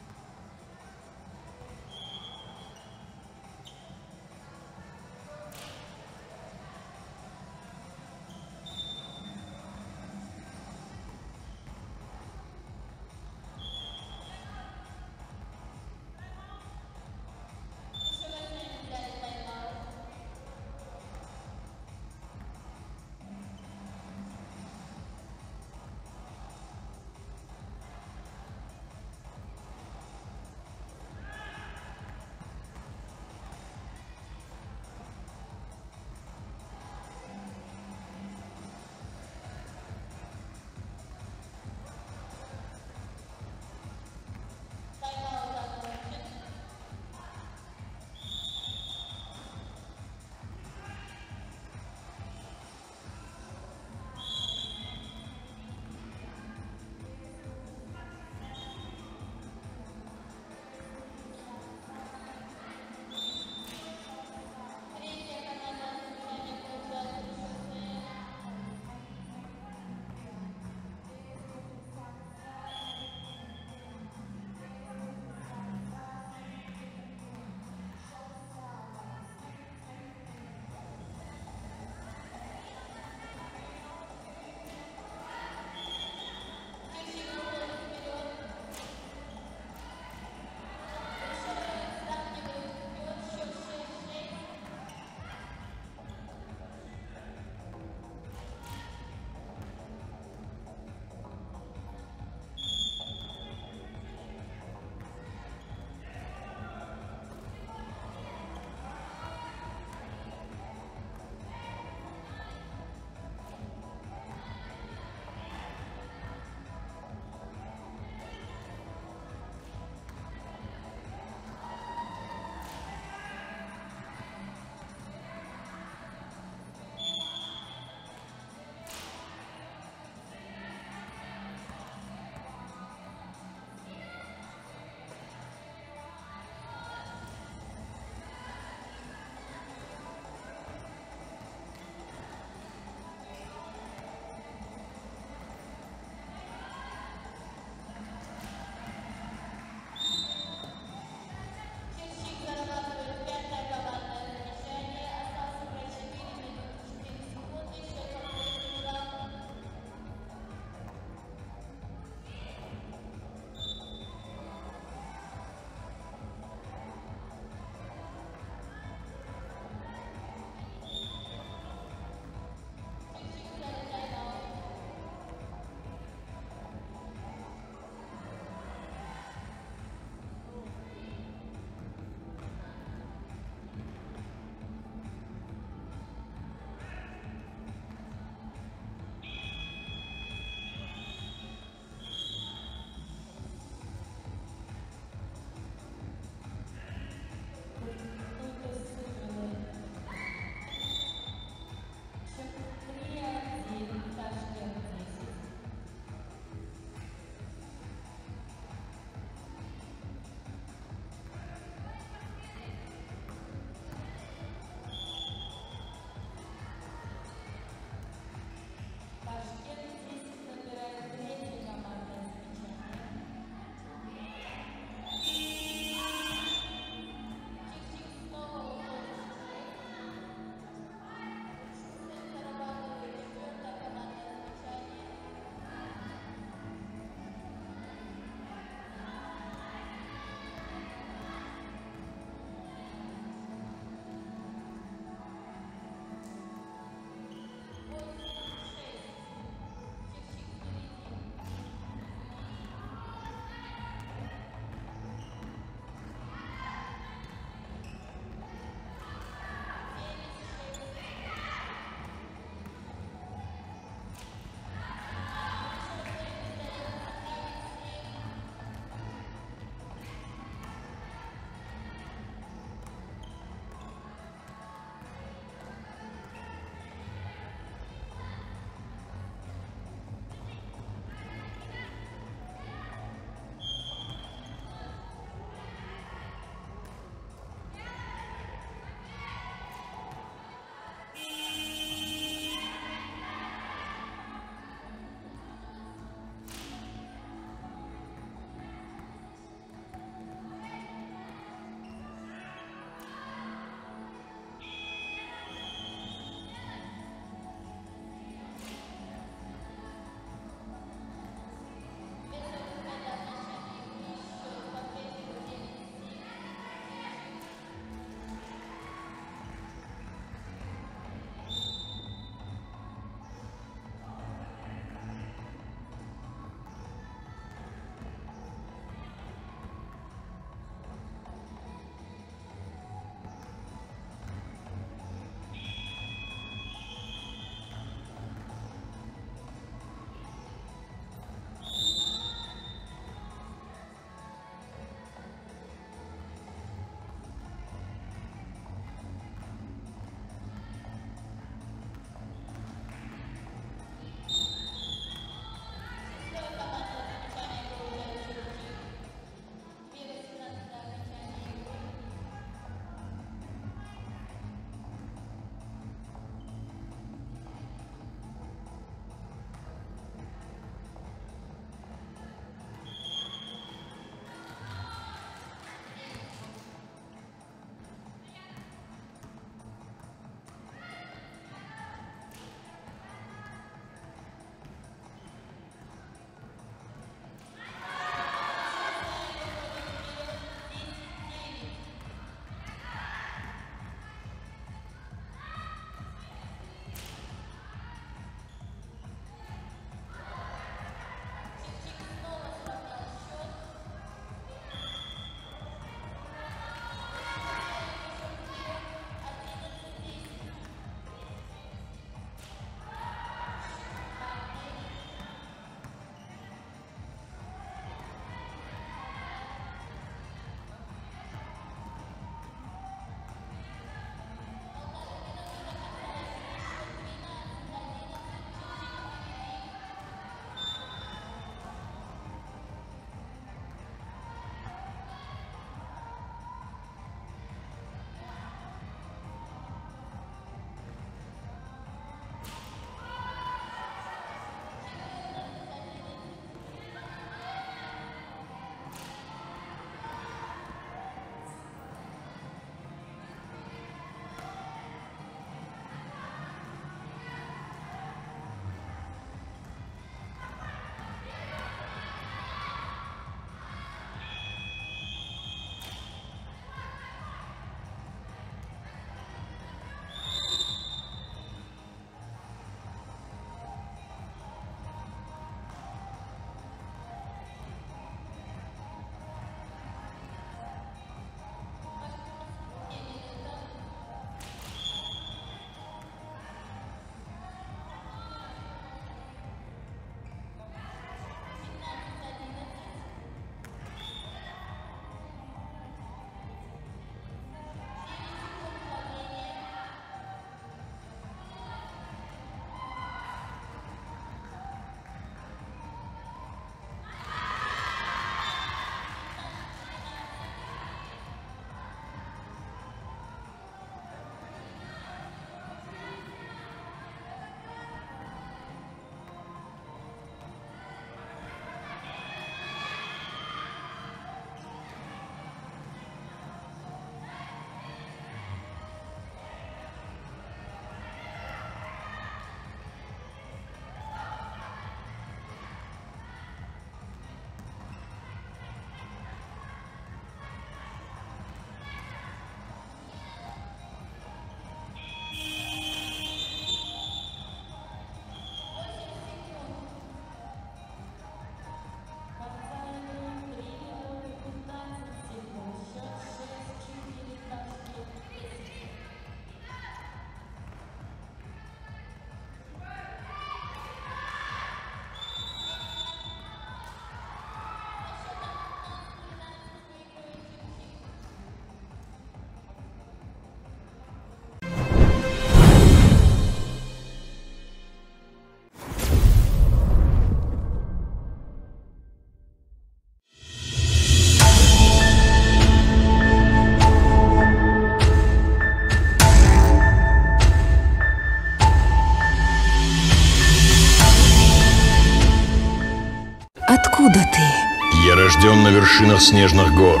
вершинах снежных гор.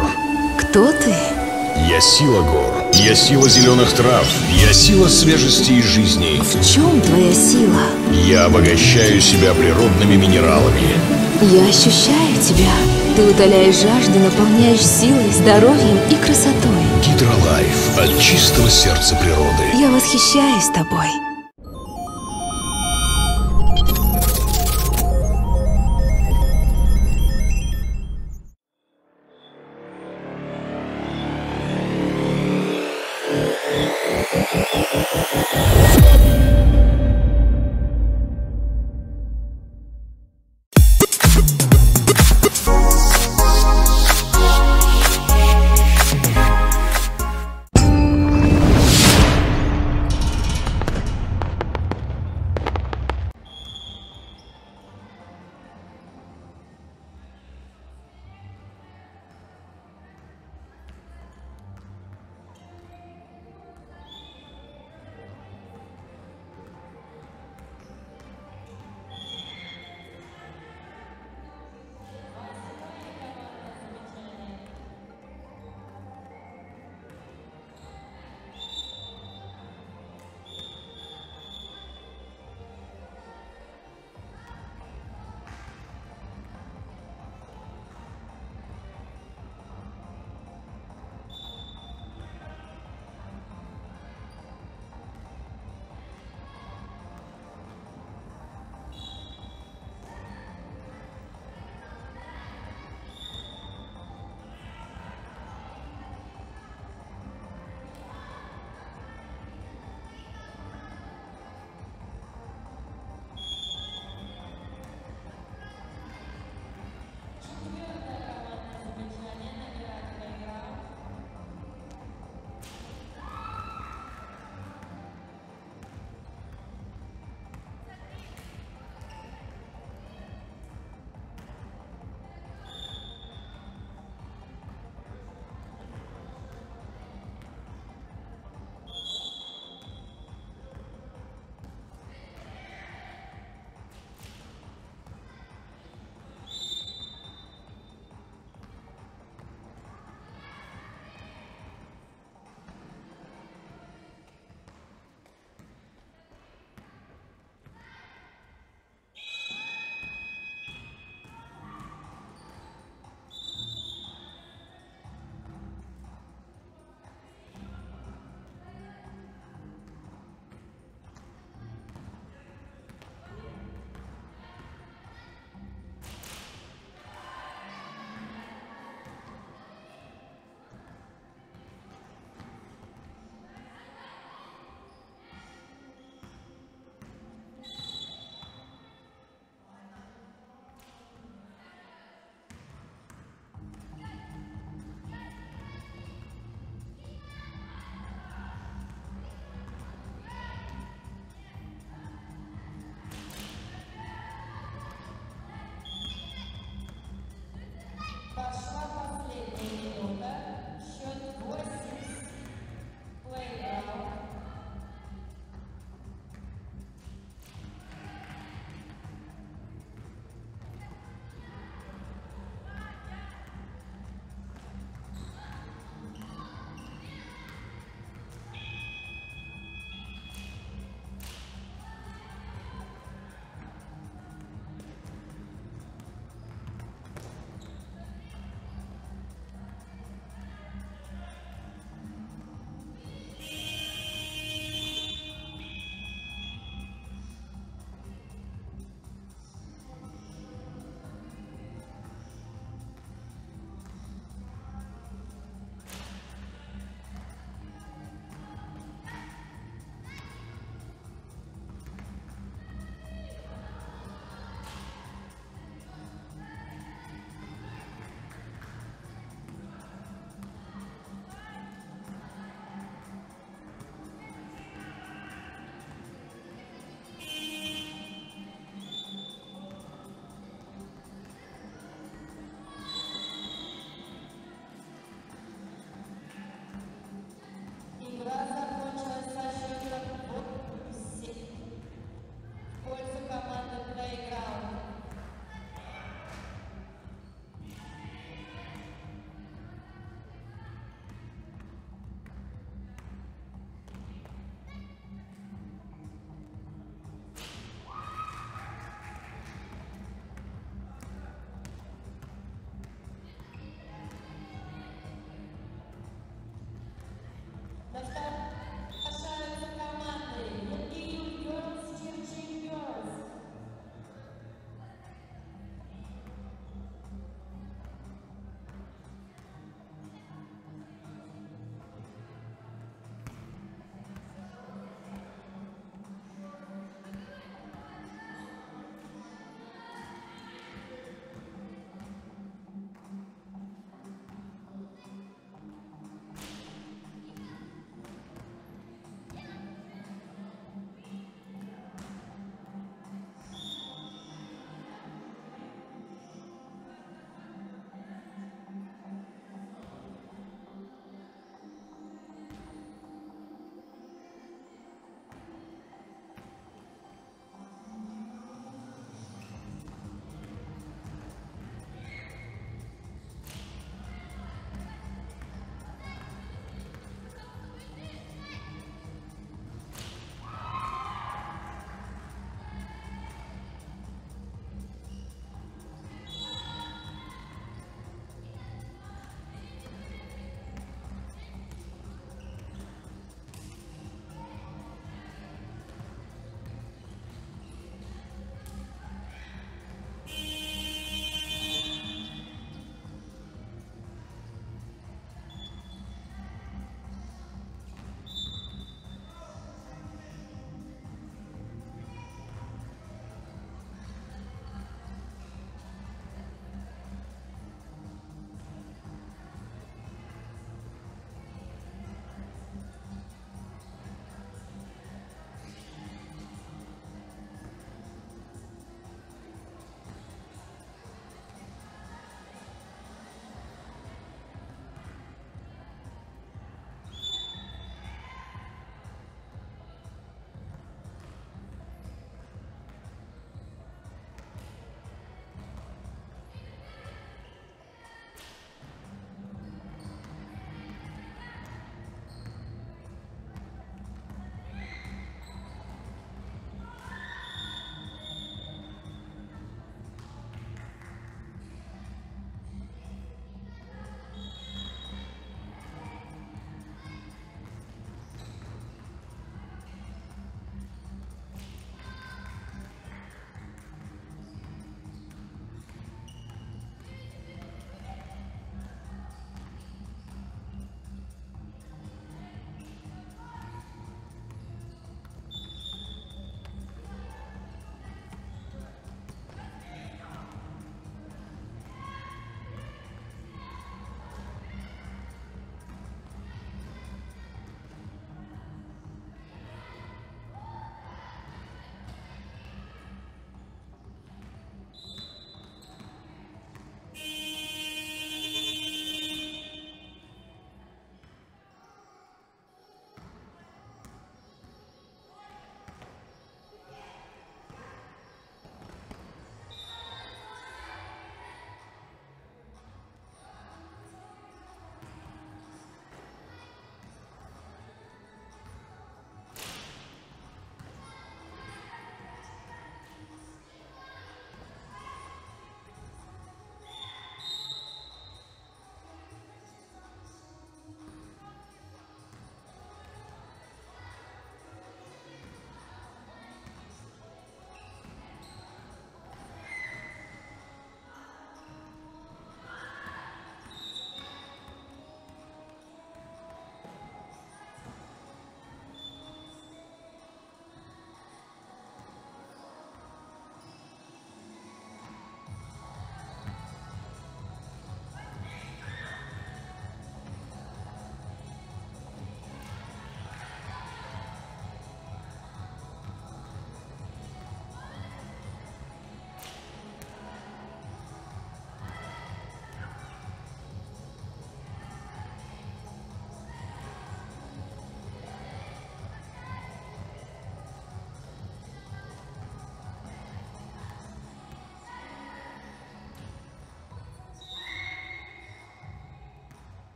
Кто ты? Я сила гор. Я сила зеленых трав. Я сила свежести и жизни. В чем твоя сила? Я обогащаю себя природными минералами. Я ощущаю тебя. Ты утоляешь жажду, наполняешь силой, здоровьем и красотой. Гидролайф от чистого сердца природы. Я восхищаюсь тобой.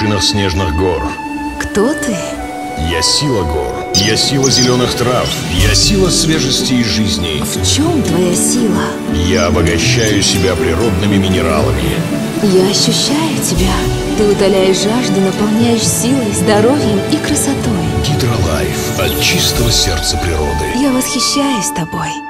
Вершинах снежных гор. Кто ты? Я сила гор. Я сила зеленых трав. Я сила свежести и жизни. В чем твоя сила? Я обогащаю себя природными минералами. Я ощущаю тебя. Ты утоляешь жажду, наполняешь силой, здоровьем и красотой. Гидролайф от чистого сердца природы. Я восхищаюсь тобой.